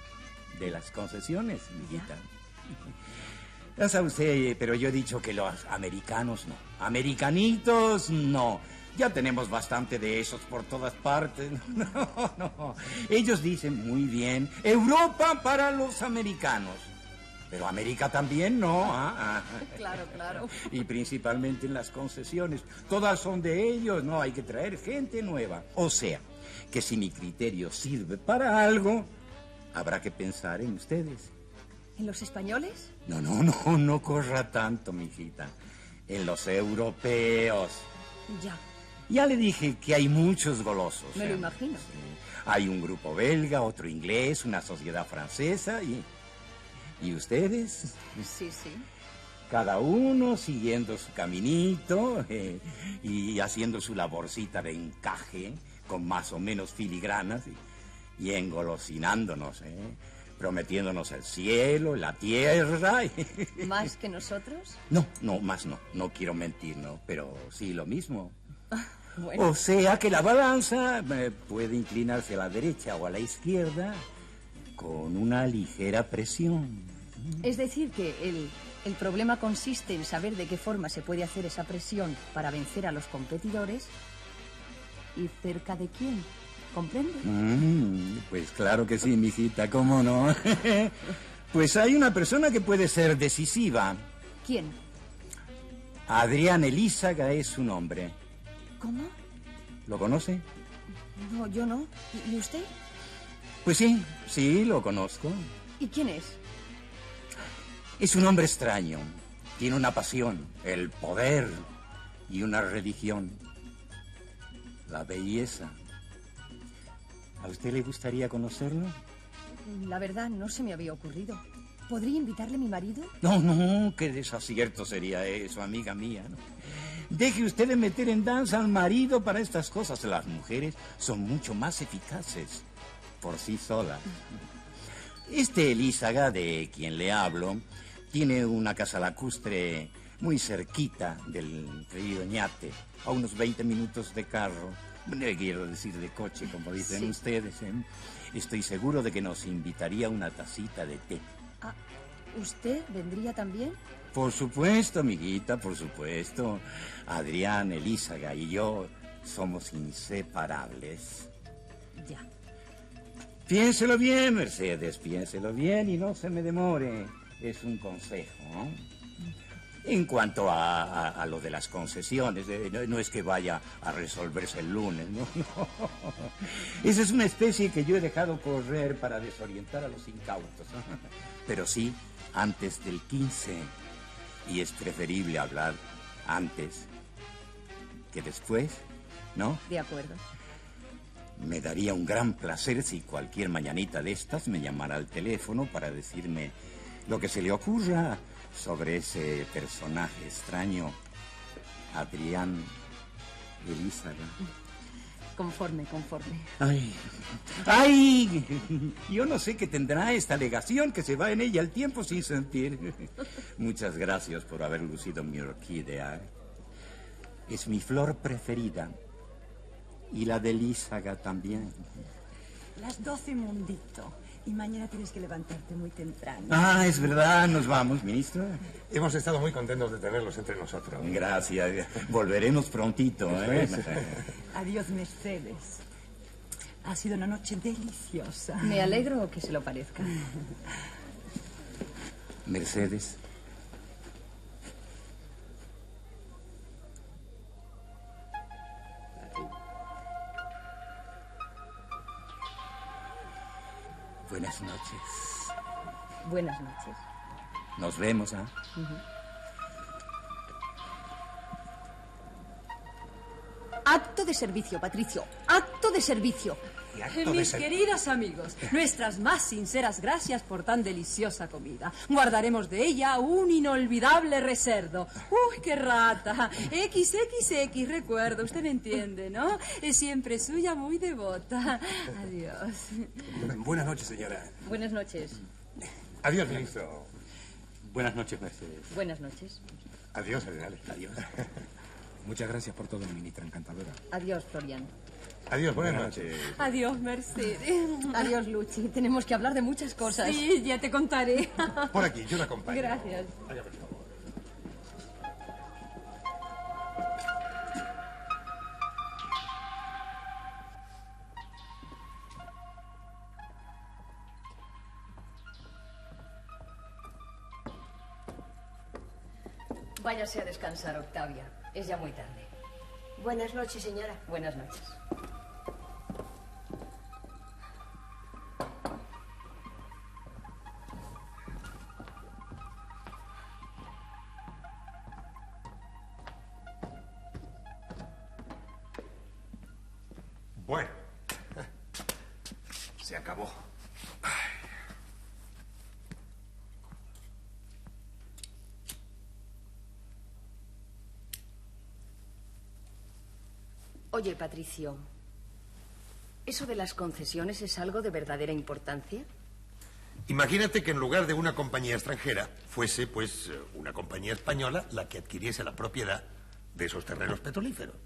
De las concesiones, mijita. Ya sabe usted, pero yo he dicho que los americanos no. Americanitos no. Ya tenemos bastante de esos por todas partes. No, no. Ellos dicen muy bien, Europa para los americanos. Pero América también no. ah, ah. Claro, claro. Y principalmente en las concesiones. Todas son de ellos, no hay que traer gente nueva. O sea, que si mi criterio sirve para algo, habrá que pensar en ustedes. ¿En los españoles? No, no, no, no corra tanto, mijita. En los europeos. Ya, Ya le dije que hay muchos golosos. me lo ¿eh? imagino. Hay un grupo belga, otro inglés, una sociedad francesa y... ¿Y ustedes? Sí, sí. Cada uno siguiendo su caminito eh, y haciendo su laborcita de encaje con más o menos filigranas y, y engolosinándonos, ¿eh? prometiéndonos el cielo, la tierra. y- ¿Más que nosotros? No, no, más no. No quiero mentir, ¿no? Pero sí lo mismo. Bueno, O sea que la balanza eh, puede inclinarse a la derecha o a la izquierda con una ligera presión. es decir, que el, el problema consiste en saber de qué forma se puede hacer esa presión para vencer a los competidores y cerca de quién. ¿Comprende? Mm, pues claro que sí, mijita, ¿cómo no? pues hay una persona que puede ser decisiva. ¿Quién? Adrián Elízaga es su nombre. ¿Cómo? ¿Lo conoce? No, yo no. ¿Y, y usted? Pues sí, sí, lo conozco. ¿Y quién es? Es un hombre extraño. Tiene una pasión, el poder y una religión. La belleza. ¿A usted le gustaría conocerlo? La verdad, no se me había ocurrido. ¿Podría invitarle mi marido? No, no, qué desacierto sería eso, amiga mía. ¿no? Deje usted de meter en danza al marido para estas cosas. Las mujeres son mucho más eficaces por sí solas. Este Elízaga, de quien le hablo, tiene una casa lacustre muy cerquita del río Ñate, a unos 20 minutos de carro. No quiero decir de coche, como dicen Sí. ustedes. ¿eh? Estoy seguro de que nos invitaría una tacita de té. Ah, ¿usted vendría también? Por supuesto, amiguita, por supuesto. Adrián, Elízaga y yo somos inseparables. Ya. Piénselo bien, Mercedes, piénselo bien y no se me demore. Es un consejo. En cuanto a lo de las concesiones, eh, no, no es que vaya a resolverse el lunes, no, no. Esa es una especie que yo he dejado correr para desorientar a los incautos. Pero sí, antes del 15. Y es preferible hablar antes que después, ¿no? De acuerdo. Me daría un gran placer si cualquier mañanita de estas me llamara al teléfono para decirme lo que se le ocurra sobre ese personaje extraño, Adrián Elízaga. Conforme, conforme. Ay, ay, yo no sé qué tendrá esta alegación que se va en ella el tiempo sin sentir. Muchas gracias por haber lucido mi orquídea. Es mi flor preferida. Y la de Elízaga también. Las doce, mundito. Y mañana tienes que levantarte muy temprano. Ah, es verdad, nos vamos, ministro. Hemos estado muy contentos de tenerlos entre nosotros. Gracias. Volveremos prontito, ¿eh? Adiós, Mercedes. Ha sido una noche deliciosa. Me alegro que se lo parezca. Mercedes. Buenas noches. Buenas noches. Nos vemos, ¿ah? Acto de servicio, Patricio. Acto de servicio. Mis queridos amigos, nuestras más sinceras gracias por tan deliciosa comida. Guardaremos de ella un inolvidable reserdo. ¡Uy, qué rata! XXX, recuerdo, usted me entiende, ¿no? Es siempre suya, muy devota. Adiós. Buenas noches, señora. Buenas noches. Adiós, ministro. Buenas noches, Mercedes. Buenas noches. Adiós, general. Adiós. Muchas gracias por todo, ministra encantadora. Adiós, Florian. Adiós, buenas noches. Adiós, Mercedes. Adiós, Luchi. Tenemos que hablar de muchas cosas. Sí, ya te contaré. Por aquí, yo la acompaño. Gracias. Vaya, por favor. Váyase a descansar, Octavia. Es ya muy tarde. Buenas noches, señora. Buenas noches. Oye, Patricio, ¿eso de las concesiones es algo de verdadera importancia? Imagínate que en lugar de una compañía extranjera fuese, pues, eh, una compañía española la que adquiriese la propiedad de esos terrenos petrolíferos.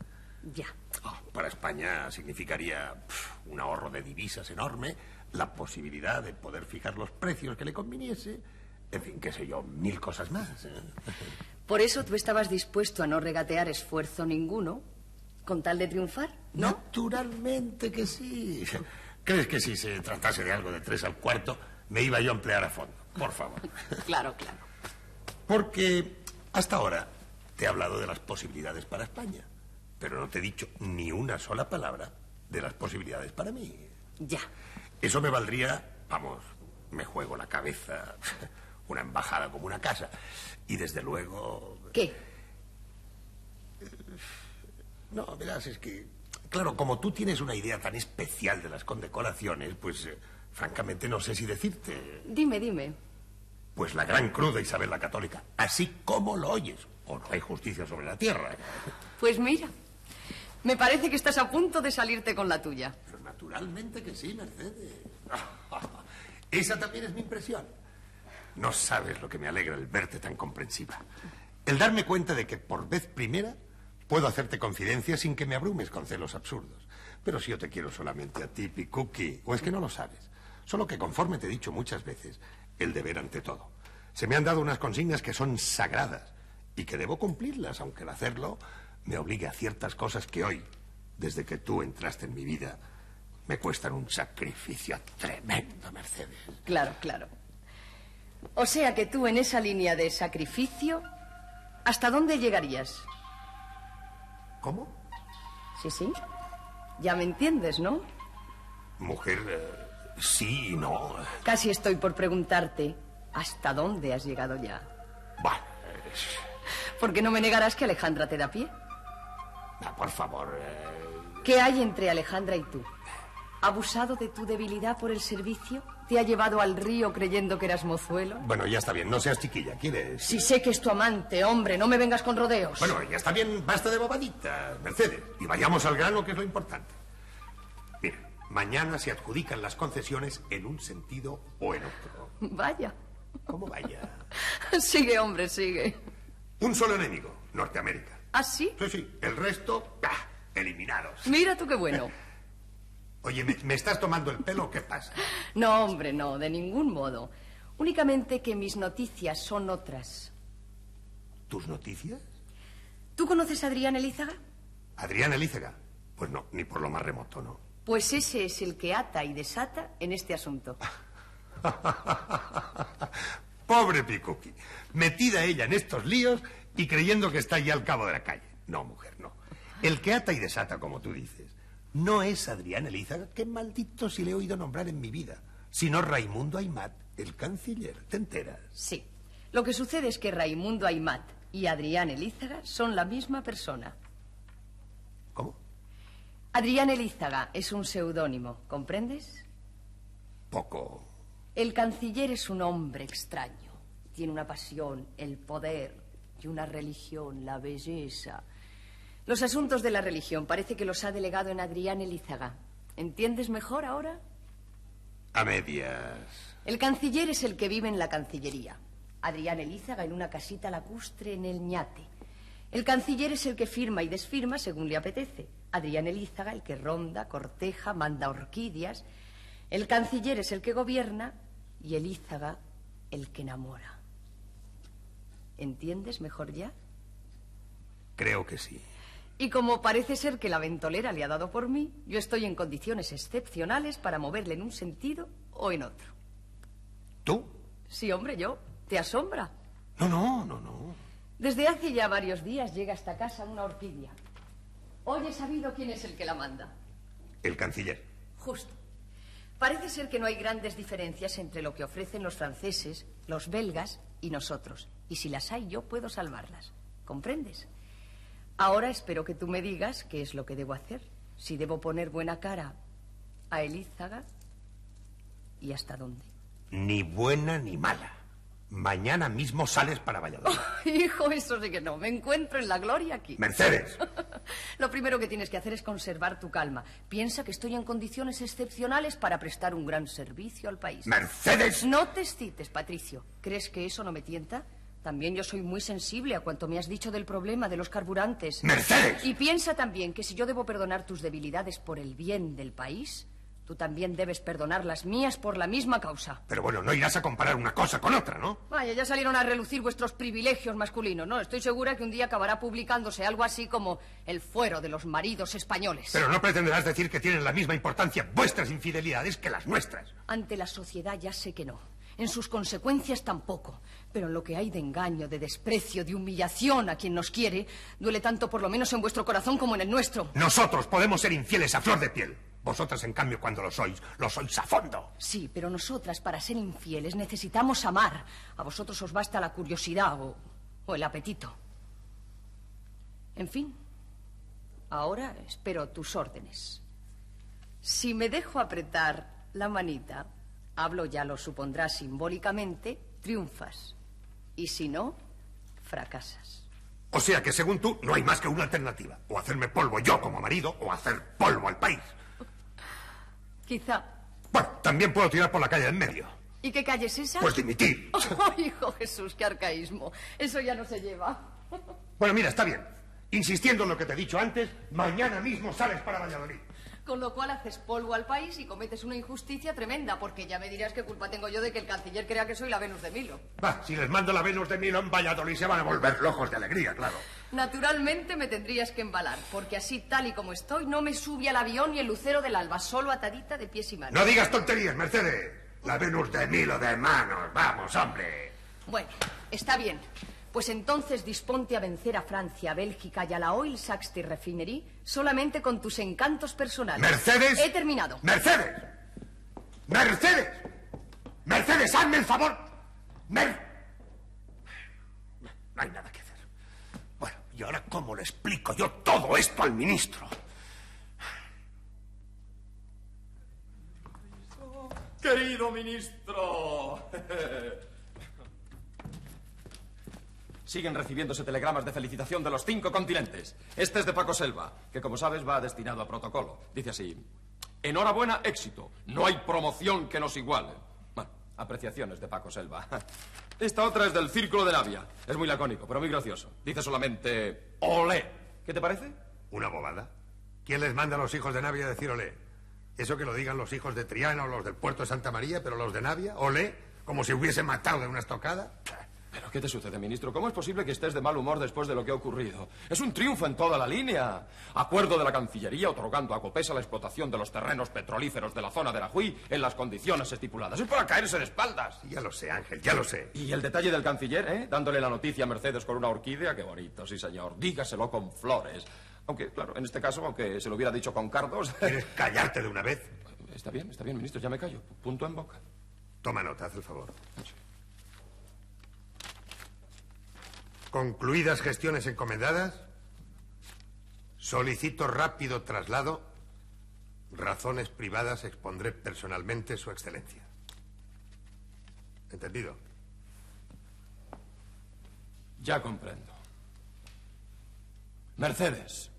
Ya. Oh, para España significaría pf, un ahorro de divisas enorme, la posibilidad de poder fijar los precios que le conviniese, en fin, qué sé yo, mil cosas más. ¿eh? Por eso tú estabas dispuesto a no regatear esfuerzo ninguno con tal de triunfar, ¿no? Naturalmente que sí. ¿Crees que si se tratase de algo de tres al cuarto, me iba yo a emplear a fondo? Por favor. Claro, claro. Porque hasta ahora te he hablado de las posibilidades para España, pero no te he dicho ni una sola palabra de las posibilidades para mí. Ya. Eso me valdría, vamos, me juego la cabeza, una embajada como una casa. Y desde luego... ¿Qué? No, verás, es que, claro, como tú tienes una idea tan especial de las condecoraciones, pues, eh, francamente, no sé si decirte. Dime, dime. Pues la gran cruz de Isabel la Católica, así como lo oyes, o no hay justicia sobre la tierra. Pues mira, me parece que estás a punto de salirte con la tuya. Pero naturalmente que sí, Mercedes. Esa también es mi impresión. No sabes lo que me alegra el verte tan comprensiva. El darme cuenta de que por vez primera puedo hacerte confidencia sin que me abrumes con celos absurdos. Pero si yo te quiero solamente a ti, Cookie, o es que no lo sabes. Solo que conforme te he dicho muchas veces, el deber ante todo. Se me han dado unas consignas que son sagradas y que debo cumplirlas, aunque el hacerlo me obligue a ciertas cosas que hoy, desde que tú entraste en mi vida, me cuestan un sacrificio tremendo, Mercedes. Claro, claro. O sea que tú en esa línea de sacrificio, ¿hasta dónde llegarías? ¿Cómo? Sí, sí. Ya me entiendes, ¿no? Mujer, eh, sí y no. Casi estoy por preguntarte, ¿hasta dónde has llegado ya? Bueno, Porque no me negarás que Alejandra te da pie. ah, por favor. eh, ¿Qué hay entre Alejandra y tú? ¿Ha abusado de tu debilidad por el servicio? ¿Te ha llevado al río creyendo que eras mozuelo? Bueno, ya está bien, no seas chiquilla, ¿quieres? Si sé que es tu amante, hombre, no me vengas con rodeos. Bueno, ya está bien, basta de bobaditas, Mercedes. Y vayamos al grano, que es lo importante. Mira, mañana se adjudican las concesiones en un sentido o en otro. Vaya. ¿Cómo vaya? Sigue, hombre, sigue. Un solo enemigo, Norteamérica. ¿Ah, sí? Sí, sí, el resto, ¡ah! eliminados. Mira tú qué bueno. Oye, ¿me, me estás tomando el pelo o qué pasa? No, hombre, no, de ningún modo. Únicamente que mis noticias son otras. ¿Tus noticias? ¿Tú conoces a Adrián Elízaga? ¿Adrián Elízaga? Pues no, ni por lo más remoto, no. Pues ese es el que ata y desata en este asunto. Pobre Picoqui. Metida ella en estos líos y creyendo que está ya al cabo de la calle. No, mujer, no. El que ata y desata, como tú dices, no es Adrián Elízaga, que maldito si le he oído nombrar en mi vida, sino Raimundo Aymat, el canciller. ¿Te enteras? Sí. Lo que sucede es que Raimundo Aymat y Adrián Elízaga son la misma persona. ¿Cómo? Adrián Elízaga es un seudónimo, ¿comprendes? Poco. El canciller es un hombre extraño. Tiene una pasión, el poder y una religión, la belleza. Los asuntos de la religión parece que los ha delegado en Adrián Elízaga. ¿Entiendes mejor ahora? A medias. El canciller es el que vive en la Cancillería. Adrián Elízaga en una casita lacustre en el ñate. El canciller es el que firma y desfirma según le apetece. Adrián Elízaga el que ronda, corteja, manda orquídeas. El canciller es el que gobierna y Elízaga el que enamora. ¿Entiendes mejor ya? Creo que sí. Y como parece ser que la ventolera le ha dado por mí, yo estoy en condiciones excepcionales para moverle en un sentido o en otro. ¿Tú? Sí, hombre, yo. ¿Te asombra? No, no, no, no. Desde hace ya varios días llega a esta casa una orquídea. Hoy he sabido quién es el que la manda. El canciller. Justo. Parece ser que no hay grandes diferencias entre lo que ofrecen los franceses, los belgas y nosotros. Y si las hay, yo puedo salvarlas. ¿Comprendes? Ahora espero que tú me digas qué es lo que debo hacer. Si debo poner buena cara a Elízaga y hasta dónde. Ni buena ni mala. Mañana mismo sales para Valladolid. Hijo, eso sí que no. Me encuentro en la gloria aquí. Mercedes. Lo primero que tienes que hacer es conservar tu calma. Piensa que estoy en condiciones excepcionales para prestar un gran servicio al país. Mercedes. No te excites, Patricio. ¿Crees que eso no me tienta? También yo soy muy sensible a cuanto me has dicho del problema de los carburantes. ¡Mercedes! Y piensa también que si yo debo perdonar tus debilidades por el bien del país, tú también debes perdonar las mías por la misma causa. Pero bueno, no irás a comparar una cosa con otra, ¿no? Vaya, ya salieron a relucir vuestros privilegios masculinos, ¿no? Estoy segura que un día acabará publicándose algo así como el fuero de los maridos españoles. Pero no pretenderás decir que tienen la misma importancia vuestras infidelidades que las nuestras. Ante la sociedad ya sé que no. En sus consecuencias tampoco. Pero en lo que hay de engaño, de desprecio, de humillación a quien nos quiere, duele tanto por lo menos en vuestro corazón como en el nuestro. Nosotros podemos ser infieles a flor de piel. Vosotras, en cambio, cuando lo sois, lo sois a fondo. Sí, pero nosotras, para ser infieles, necesitamos amar. A vosotros os basta la curiosidad o, o el apetito. En fin, ahora espero tus órdenes. Si me dejo apretar la manita, hablo ya lo supondrás simbólicamente, triunfas. Y si no, fracasas. O sea que, según tú, no hay más que una alternativa. O hacerme polvo yo como marido, o hacer polvo al país. Quizá. Bueno, también puedo tirar por la calle en medio. ¿Y qué calle es esa? Pues dimitir. Oh, hijo Jesús, qué arcaísmo. Eso ya no se lleva. Bueno, mira, está bien. Insistiendo en lo que te he dicho antes, mañana mismo sales para Valladolid. Con lo cual haces polvo al país y cometes una injusticia tremenda, porque ya me dirás qué culpa tengo yo de que el canciller crea que soy la Venus de Milo. Va, si les mando la Venus de Milo en Valladolid se van a volver locos de alegría, claro. Naturalmente me tendrías que embalar, porque así tal y como estoy no me sube al avión ni el lucero del alba, solo atadita de pies y manos. No digas tonterías, Mercedes. La Venus de Milo de manos, vamos, hombre. Bueno, está bien. Pues entonces disponte a vencer a Francia, a Bélgica y a la Oil Saxty Refinery solamente con tus encantos personales. Mercedes. He terminado. Mercedes. Mercedes. Mercedes, hazme el favor. Mer... No hay nada que hacer. Bueno, ¿y ahora cómo le explico yo todo esto al ministro? Querido ministro. Siguen recibiéndose telegramas de felicitación de los cinco continentes. Este es de Paco Selva, que como sabes va destinado a protocolo. Dice así, enhorabuena, éxito. No hay promoción que nos iguale. Bueno, apreciaciones de Paco Selva. Esta otra es del Círculo de Navia. Es muy lacónico, pero muy gracioso. Dice solamente, olé. ¿Qué te parece? Una bobada. ¿Quién les manda a los hijos de Navia a decir olé? Eso que lo digan los hijos de Triana o los del puerto de Santa María, pero los de Navia, olé, como si hubiese matado de una estocada. ¿Pero qué te sucede, ministro? ¿Cómo es posible que estés de mal humor después de lo que ha ocurrido? Es un triunfo en toda la línea. Acuerdo de la Cancillería otorgando a Copesa la explotación de los terrenos petrolíferos de la zona de la Juí en las condiciones estipuladas. Es para caerse de espaldas. Ya lo sé, Ángel, ya lo sé. Y el detalle del canciller, ¿eh? Dándole la noticia a Mercedes con una orquídea, qué bonito, sí, señor. Dígaselo con flores. Aunque, claro, en este caso, aunque se lo hubiera dicho con cardos... ¿Quieres callarte de una vez? Está bien, está bien, ministro, ya me callo. Punto en boca. Toma nota, haz el favor. Concluidas gestiones encomendadas, solicito rápido traslado. Razones privadas expondré personalmente su excelencia. ¿Entendido? Ya comprendo. Mercedes.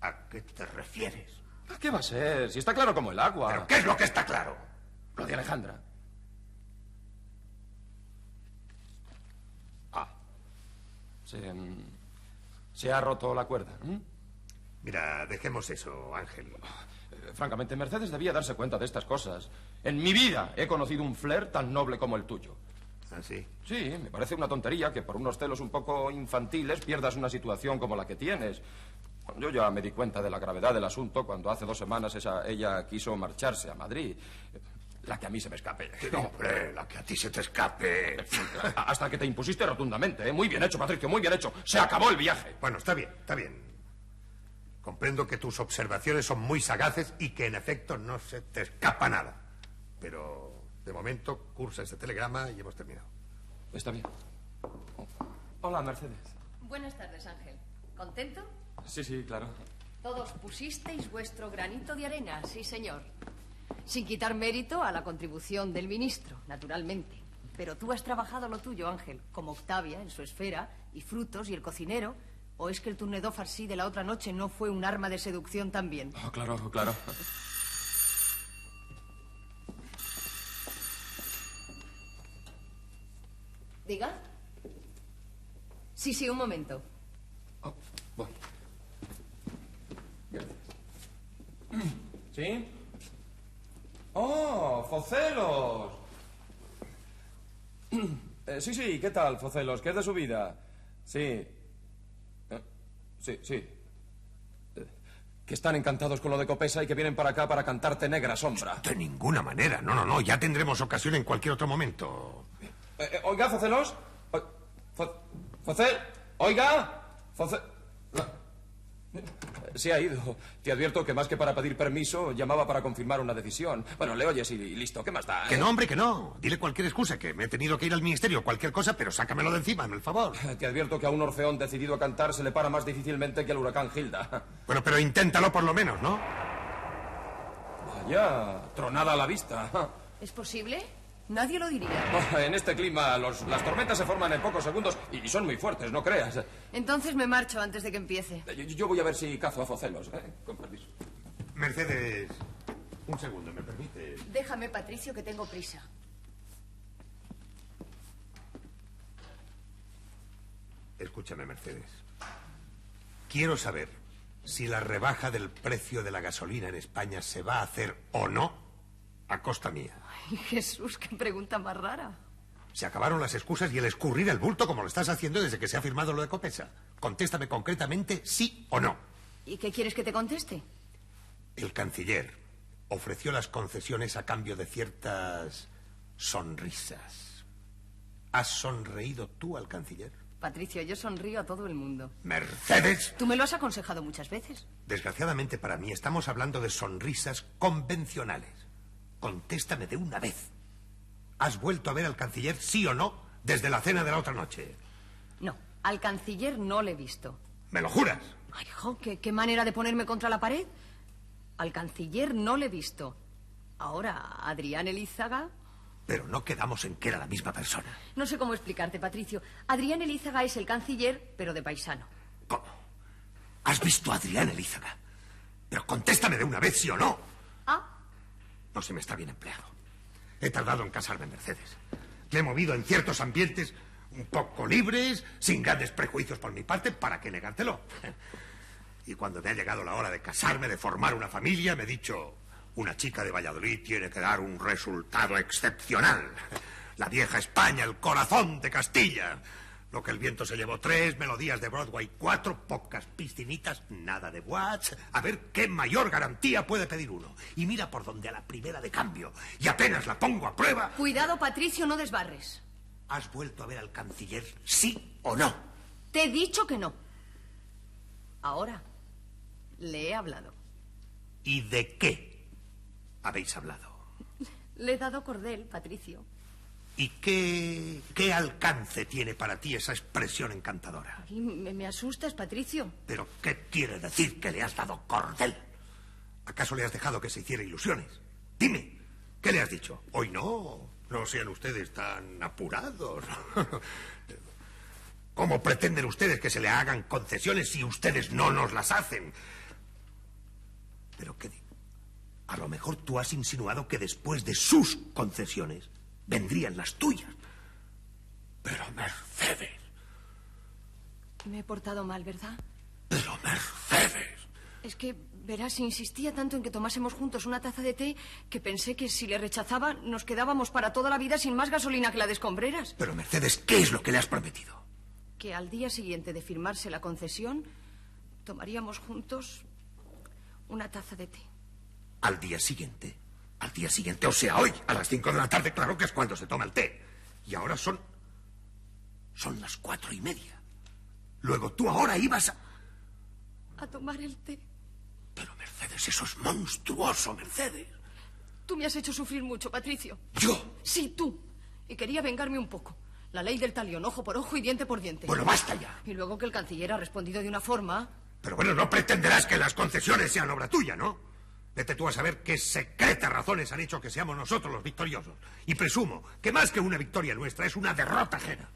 ¿A qué te refieres? ¿A qué va a ser? Si está claro como el agua. ¿Pero qué es lo que está claro? Lo de Alejandra. Se, se ha roto la cuerda. Mira, dejemos eso, Ángel. Eh, Francamente, Mercedes debía darse cuenta de estas cosas. En mi vida he conocido un flair tan noble como el tuyo. ¿Ah, sí? Sí, me parece una tontería que por unos celos un poco infantiles pierdas una situación como la que tienes. Yo ya me di cuenta de la gravedad del asunto cuando hace dos semanas esa, ella quiso marcharse a Madrid. La que a mí se me escape. No, hombre, la que a ti se te escape. Hasta que te impusiste rotundamente. ¿eh? Muy bien hecho, Patricio, muy bien hecho. Se acabó el viaje. Bueno, está bien, está bien. Comprendo que tus observaciones son muy sagaces y que en efecto no se te escapa nada. Pero de momento cursa este telegrama y hemos terminado. Está bien. Hola, Mercedes. Buenas tardes, Ángel. ¿Contento? Sí, sí, claro. Todos pusisteis vuestro granito de arena, sí, señor. Sin quitar mérito a la contribución del ministro, naturalmente. Pero tú has trabajado lo tuyo, Ángel, como Octavia en su esfera, y Frutos y el cocinero. ¿O es que el tourné farcí de la otra noche no fue un arma de seducción también? Oh, claro, claro. ¿Diga? Sí, sí, un momento. Voy. ¿Sí? ¡Oh, Focelos! Eh, sí, sí, ¿qué tal, Focelos? ¿Qué es de su vida? Sí. Eh, sí, sí. Eh, que están encantados con lo de Copesa y que vienen para acá para cantarte negra sombra. De ninguna manera. No, no, no. Ya tendremos ocasión en cualquier otro momento. Oiga, Focelos. Fo- Focel. Oiga. Foce... Se ha ido. Te advierto que más que para pedir permiso, llamaba para confirmar una decisión. Bueno, le oyes y listo. ¿Qué más da? Que eh? no, hombre, que no. Dile cualquier excusa, que me he tenido que ir al ministerio, cualquier cosa, pero sácamelo de encima, hazme el favor. Te advierto que a un orfeón decidido a cantar se le para más difícilmente que al huracán Hilda. Bueno, pero inténtalo por lo menos, ¿no? Vaya, tronada a la vista. ¿Es posible? Nadie lo diría. En este clima, los- las tormentas se forman en pocos segundos y son muy fuertes, no creas. Entonces me marcho antes de que empiece. Yo, yo voy a ver si cazo a Focelos, ¿eh? Con permiso. Mercedes, un segundo, ¿me permite? Déjame, Patricio, que tengo prisa. Escúchame, Mercedes. Quiero saber si la rebaja del precio de la gasolina en España se va a hacer o no a costa mía. Ay, Jesús, qué pregunta más rara. Se acabaron las excusas y el escurrir el bulto como lo estás haciendo desde que se ha firmado lo de Copesa. Contéstame concretamente sí o no. ¿Y qué quieres que te conteste? El canciller ofreció las concesiones a cambio de ciertas sonrisas. ¿Has sonreído tú al canciller? Patricio, yo sonrío a todo el mundo. Mercedes. Tú me lo has aconsejado muchas veces. Desgraciadamente para mí estamos hablando de sonrisas convencionales. Contéstame de una vez. ¿Has vuelto a ver al canciller, sí o no, desde la cena de la otra noche? No, al canciller no le he visto. ¿Me lo juras? Ay, jo, ¿qué, qué manera de ponerme contra la pared. Al canciller no le he visto. Ahora, Adrián Elízaga. Pero no quedamos en que era la misma persona. No sé cómo explicarte, Patricio. Adrián Elízaga es el canciller, pero de paisano. ¿Has visto a Adrián Elízaga? Pero contéstame de una vez, sí o no. No se me está bien empleado. He tardado en casarme, Mercedes. Me he movido en ciertos ambientes un poco libres, sin grandes prejuicios por mi parte, ¿para qué negártelo? Y cuando me ha llegado la hora de casarme, de formar una familia, me he dicho, una chica de Valladolid tiene que dar un resultado excepcional. La vieja España, el corazón de Castilla. Lo que el viento se llevó tres, melodías de Broadway cuatro, pocas piscinitas, nada de watts. A ver qué mayor garantía puede pedir uno. Y mira por donde a la primera de cambio. Y apenas la pongo a prueba. Cuidado, Patricio, no desbarres. ¿Has vuelto a ver al canciller, sí o no? Te he dicho que no. Ahora, le he hablado. ¿Y de qué habéis hablado? Le he dado cordel, Patricio. ¿Y qué, qué alcance tiene para ti esa expresión encantadora? Ay, me, me asustas, Patricio. ¿Pero qué quiere decir que le has dado cordel? ¿Acaso le has dejado que se hiciera ilusiones? Dime, ¿qué le has dicho? Hoy no, no sean ustedes tan apurados. ¿Cómo pretenden ustedes que se le hagan concesiones si ustedes no nos las hacen? Pero qué A lo mejor tú has insinuado que después de sus concesiones vendrían las tuyas. Pero Mercedes, Me he portado mal, ¿verdad? Pero Mercedes. Es que, verás, insistía tanto en que tomásemos juntos una taza de té que pensé que si le rechazaba nos quedábamos para toda la vida sin más gasolina que la de escombreras. Pero Mercedes, ¿qué es lo que le has prometido? Que al día siguiente de firmarse la concesión tomaríamos juntos una taza de té. Al día siguiente. Al día siguiente, o sea, hoy, a las cinco de la tarde, claro que es cuando se toma el té. Y ahora son. Son las cuatro y media. Luego tú ahora ibas a. A tomar el té. Pero Mercedes, eso es monstruoso, Mercedes. Tú me has hecho sufrir mucho, Patricio. ¿Yo? Sí, tú. Y quería vengarme un poco. La ley del talión, ojo por ojo y diente por diente. Bueno, basta ya. Y luego que el canciller ha respondido de una forma. Pero bueno, no pretenderás que las concesiones sean obra tuya, ¿no? Vete tú a saber qué secretas razones han hecho que seamos nosotros los victoriosos. Y presumo que más que una victoria nuestra es una derrota ajena.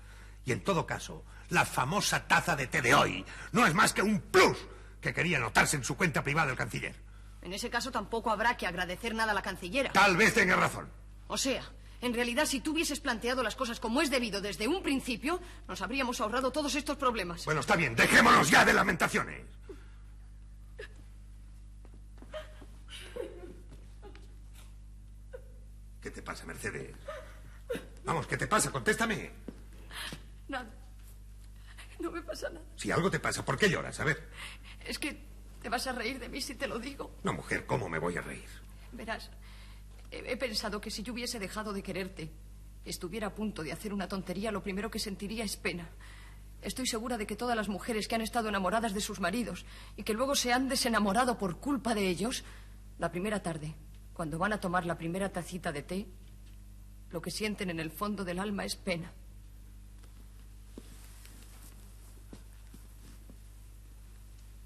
Y en todo caso, la famosa taza de té de hoy no es más que un plus que quería anotarse en su cuenta privada el canciller. En ese caso tampoco habrá que agradecer nada a la cancillera. Tal vez tenga razón. O sea, en realidad, si tú hubieses planteado las cosas como es debido desde un principio, nos habríamos ahorrado todos estos problemas. Bueno, está bien, dejémonos ya de lamentaciones. ¿Qué te pasa, Mercedes? Vamos, ¿qué te pasa? Contéstame. Nada. No me pasa nada. Si algo te pasa, ¿por qué lloras? A ver. Es que te vas a reír de mí si te lo digo. No, mujer, ¿cómo me voy a reír? Verás, he, he pensado que si yo hubiese dejado de quererte, estuviera a punto de hacer una tontería, lo primero que sentiría es pena. Estoy segura de que todas las mujeres que han estado enamoradas de sus maridos y que luego se han desenamorado por culpa de ellos, la primera tarde, cuando van a tomar la primera tacita de té, lo que sienten en el fondo del alma es pena.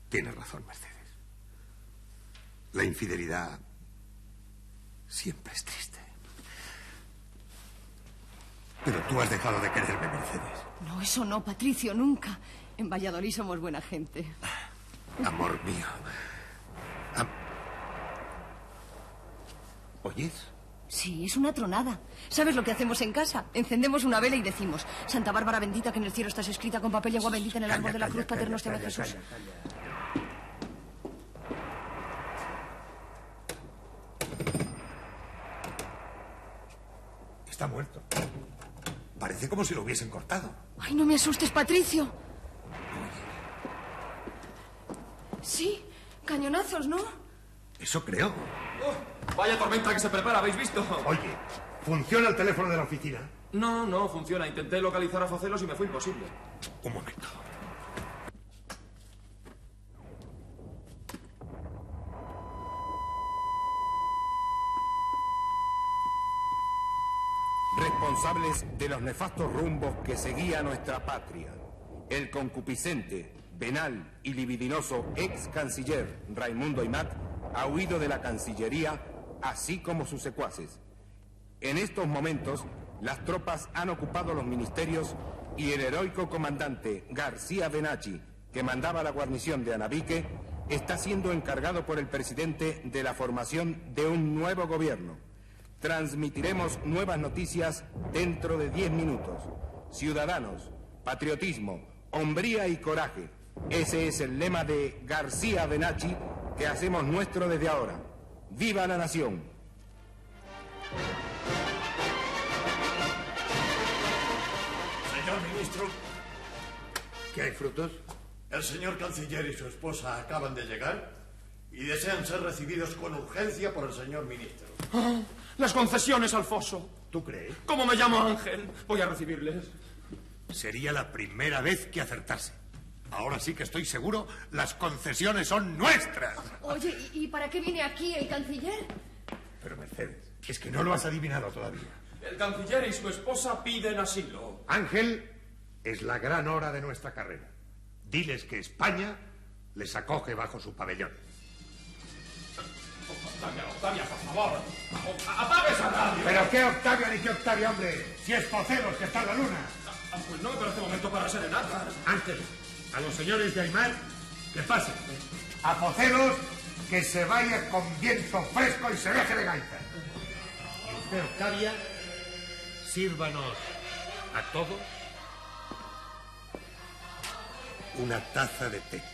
Tienes razón, Mercedes. La infidelidad siempre es triste. Pero tú has dejado de quererme, Mercedes. No, eso no, Patricio, nunca. En Valladolid somos buena gente. Amor mío. Am- ¿Oyes? Sí, es una tronada. ¿Sabes lo que hacemos en casa? Encendemos una vela y decimos, Santa Bárbara bendita que en el cielo estás escrita con papel y agua bendita en el árbol de la cruz, paterno te Jesús. Está muerto. Parece como si lo hubiesen cortado. Ay, no me asustes, Patricio. Sí, cañonazos, ¿no? Eso creo. Oh, vaya tormenta que se prepara, ¿habéis visto? Oye, ¿funciona el teléfono de la oficina? No, no, funciona. Intenté localizar a Focelos y me fue imposible. Un momento. responsables de los nefastos rumbos que seguía nuestra patria. El concupiscente, venal y libidinoso ex canciller Raimundo Aymat ha huido de la Cancillería, así como sus secuaces. En estos momentos, las tropas han ocupado los ministerios y el heroico comandante García Benachi, que mandaba la guarnición de Anabique, está siendo encargado por el presidente de la formación de un nuevo gobierno. Transmitiremos nuevas noticias dentro de 10 minutos. Ciudadanos, patriotismo, hombría y coraje. Ese es el lema de García Benachi que hacemos nuestro desde ahora. ¡Viva la nación! Señor ministro, ¿Qué hay frutos? el señor canciller y su esposa acaban de llegar y desean ser recibidos con urgencia por el señor ministro. Ah, las concesiones al foso. ¿Tú crees? ¿Cómo me llamo Ángel? Voy a recibirles. Sería la primera vez que acertase. Ahora sí que estoy seguro, las concesiones son nuestras. Oye, ¿y, para qué viene aquí el canciller? Pero Mercedes, es que no lo has adivinado todavía. El canciller y su esposa piden asilo. Ángel es la gran hora de nuestra carrera. Diles que España les acoge bajo su pabellón. Octavia, Octavia, por favor. Apague esa radio. ¿Pero qué Octavio ni qué Octavio, hombre? Si es Pocelos que está en la luna. Ah, Pues no me parece momento para serenatas. Ángel, a los señores de Aymar, que pasen. A Pocelos, que se vaya con viento fresco y se deje de gaita. Y usted, Octavia, sírvanos a todos una taza de té.